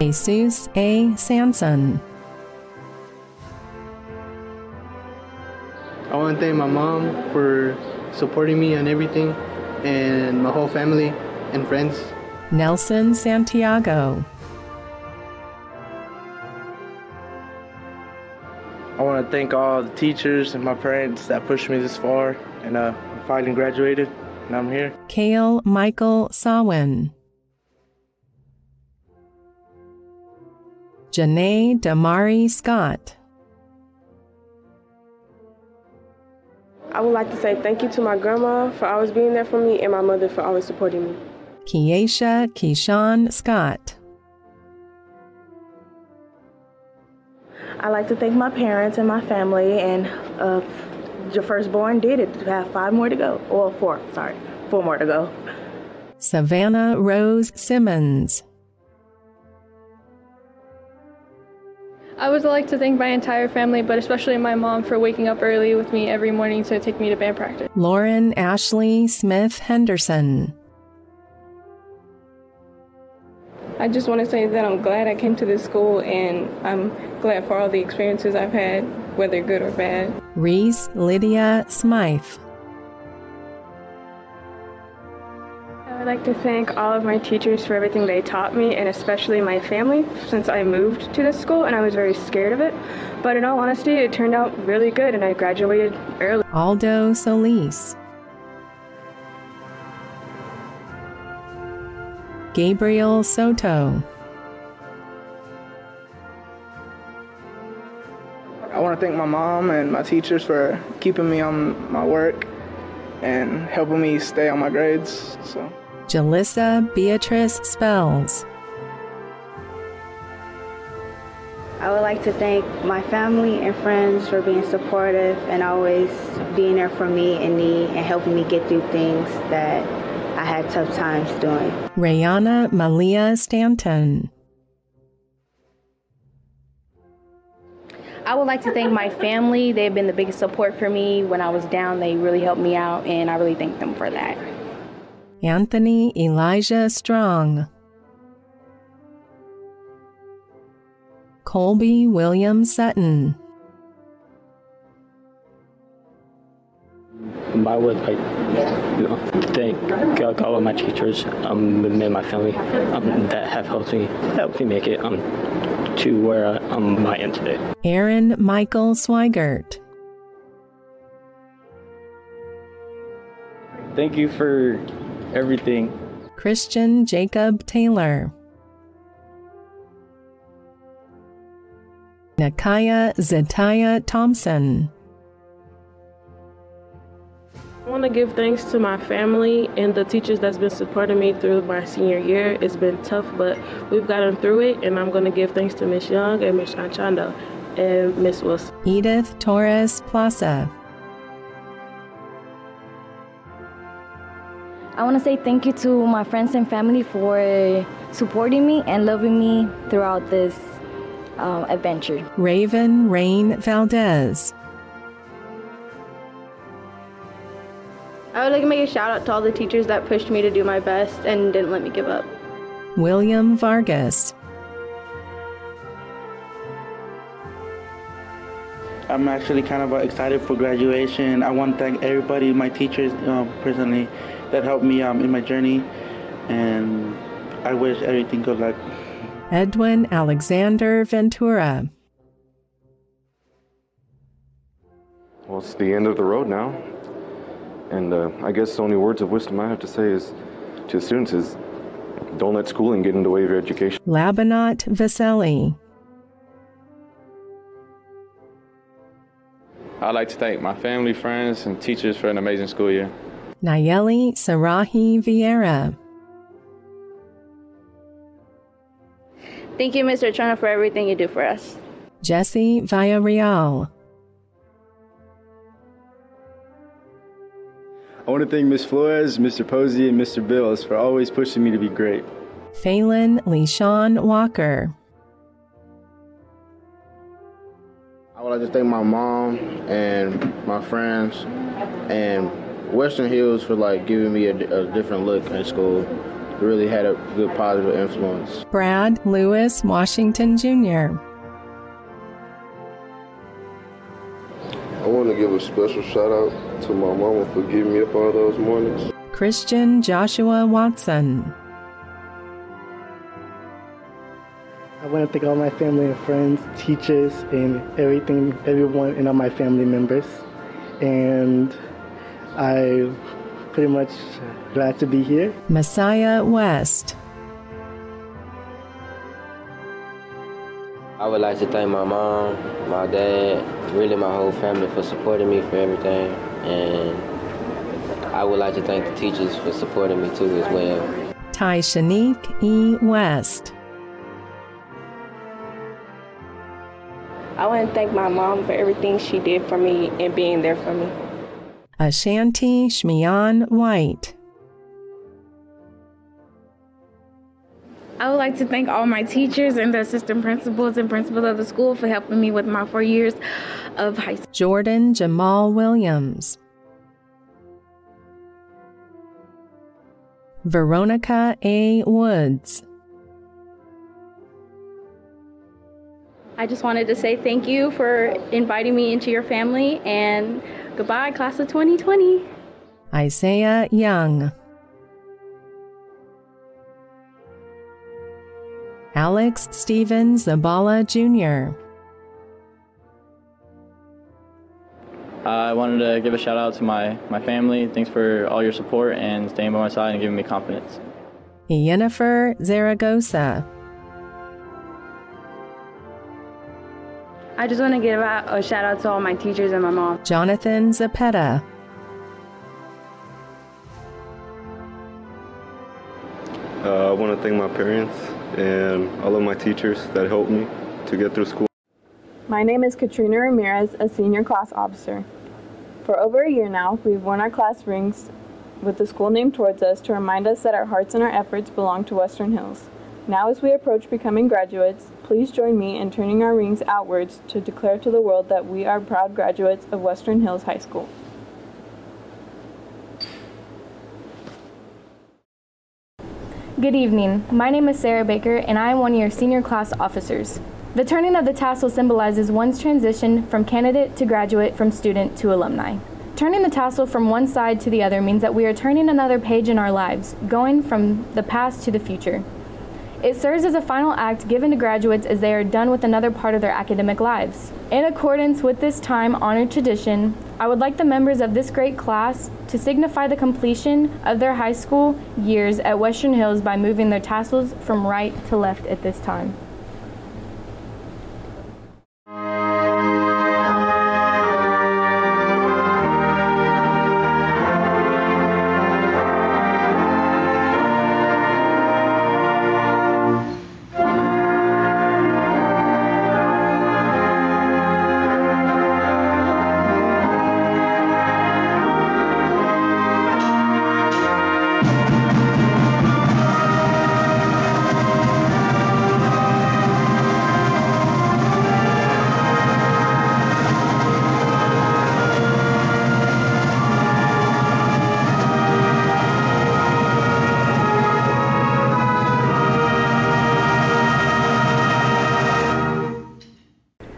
Jesus A. Sanson. I want to thank my mom for supporting me on everything and my whole family and friends. Nelson Santiago. I want to thank all the teachers and my parents that pushed me this far, and uh, I finally graduated, and I'm here. Kale Michael Sawin. Janae Damari Scott. I would like to say thank you to my grandma for always being there for me and my mother for always supporting me. Kiesha Keyshawn Scott. I'd like to thank my parents and my family, and uh, your firstborn did it. You have five more to go, or four, sorry, four more to go. Savannah Rose Simmons. I would like to thank my entire family, but especially my mom for waking up early with me every morning to take me to band practice. Lauren Ashley Smith Henderson. I just want to say that I'm glad I came to this school and I'm glad for all the experiences I've had, whether good or bad. Reese Lydia Smythe. I would like to thank all of my teachers for everything they taught me, and especially my family, since I moved to this school and I was very scared of it. But in all honesty, it turned out really good, and I graduated early. Aldo Solis. Gabriel Soto. Want to thank my mom and my teachers for keeping me on my work and helping me stay on my grades. So. Jalissa Beatrice Spells. I would like to thank my family and friends for being supportive and always being there for me in need and helping me get through things that I had tough times doing. Rayana Malia Stanton. I would like to thank my family. They've been the biggest support for me when I was down. They really helped me out, and I really thank them for that. Anthony Elijah Strong. Colby William Sutton. I would like you know, thank all of my teachers um, and my family um, that have helped me helped me make it um, to where um, I am today. Aaron Michael Swigert. Thank you for everything. Christian Jacob Taylor. Nakaya Zetaya Thompson. I want to give thanks to my family and the teachers that's been supporting me through my senior year. It's been tough, but we've gotten through it, and I'm going to give thanks to Miss Young and Miss Anchando and Miss Wilson. Edith Torres Plaza. I want to say thank you to my friends and family for supporting me and loving me throughout this um, adventure. Raven Rain Valdez. I would like to make a shout out to all the teachers that pushed me to do my best and didn't let me give up. William Vargas. I'm actually kind of excited for graduation. I want to thank everybody, my teachers um, personally, that helped me um, in my journey, and I wish everything good luck. Edwin Alexander Ventura. Well, it's the end of the road now. And uh, I guess the only words of wisdom I have to say is to the students is don't let schooling get in the way of your education. Labanat Vaselli. I'd like to thank my family, friends, and teachers for an amazing school year. Nayeli Sarahi Vieira. Thank you, Mr. Chana, for everything you do for us. Jesse Villarreal. I want to thank Ms. Flores, Mr. Posey, and Mr. Bills for always pushing me to be great. Phelan Leishawn Walker. I would like to thank my mom and my friends and Western Hills for like giving me a, a different look in school. It really had a good positive influence. Brad Lewis Washington Jr. I want to give a special shout out to my mama for giving me up all those mornings. Christian Joshua Watson. I want to thank all my family and friends, teachers, and everything, everyone, and all my family members. And I pretty much glad to be here. Messiah West. I would like to thank my mom, my dad, really my whole family for supporting me for everything. and I would like to thank the teachers for supporting me too as well. Ty Shanique E. West. I want to thank my mom for everything she did for me and being there for me. Ashanti Shmian White. I would like to thank all my teachers and the assistant principals and principals of the school for helping me with my four years of high school. Jordan Jamal Williams. Veronica A. Woods. I just wanted to say thank you for inviting me into your family and goodbye, class of 2020. Isaiah Young. Alex Steven Zabala Jr. I wanted to give a shout out to my, my family. Thanks for all your support and staying by my side and giving me confidence. Yennefer Zaragoza. I just want to give a, a shout out to all my teachers and my mom. Jonathan Zapeta. Uh, I want to thank my parents and all of my teachers that helped me to get through school. My name is Katrina Ramirez, a senior class officer. For over a year now, we've worn our class rings with the school name towards us to remind us that our hearts and our efforts belong to Western Hills. Now, as we approach becoming graduates, please join me in turning our rings outwards to declare to the world that we are proud graduates of Western Hills High School. Good evening. My name is Sarah Baker, and I am one of your senior class officers. The turning of the tassel symbolizes one's transition from candidate to graduate, from student to alumni. Turning the tassel from one side to the other means that we are turning another page in our lives, going from the past to the future. It serves as a final act given to graduates as they are done with another part of their academic lives. In accordance with this time honored tradition, I would like the members of this great class to signify the completion of their high school years at Western Hills by moving their tassels from right to left at this time.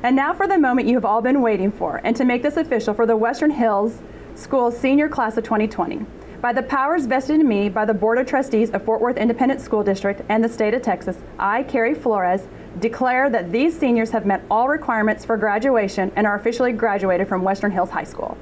And now for the moment you have all been waiting for, and to make this official for the Western Hills School Senior Class of 2020. By the powers vested in me by the Board of Trustees of Fort Worth Independent School District and the state of Texas, I, Carrie Flores, declare that these seniors have met all requirements for graduation and are officially graduated from Western Hills High School.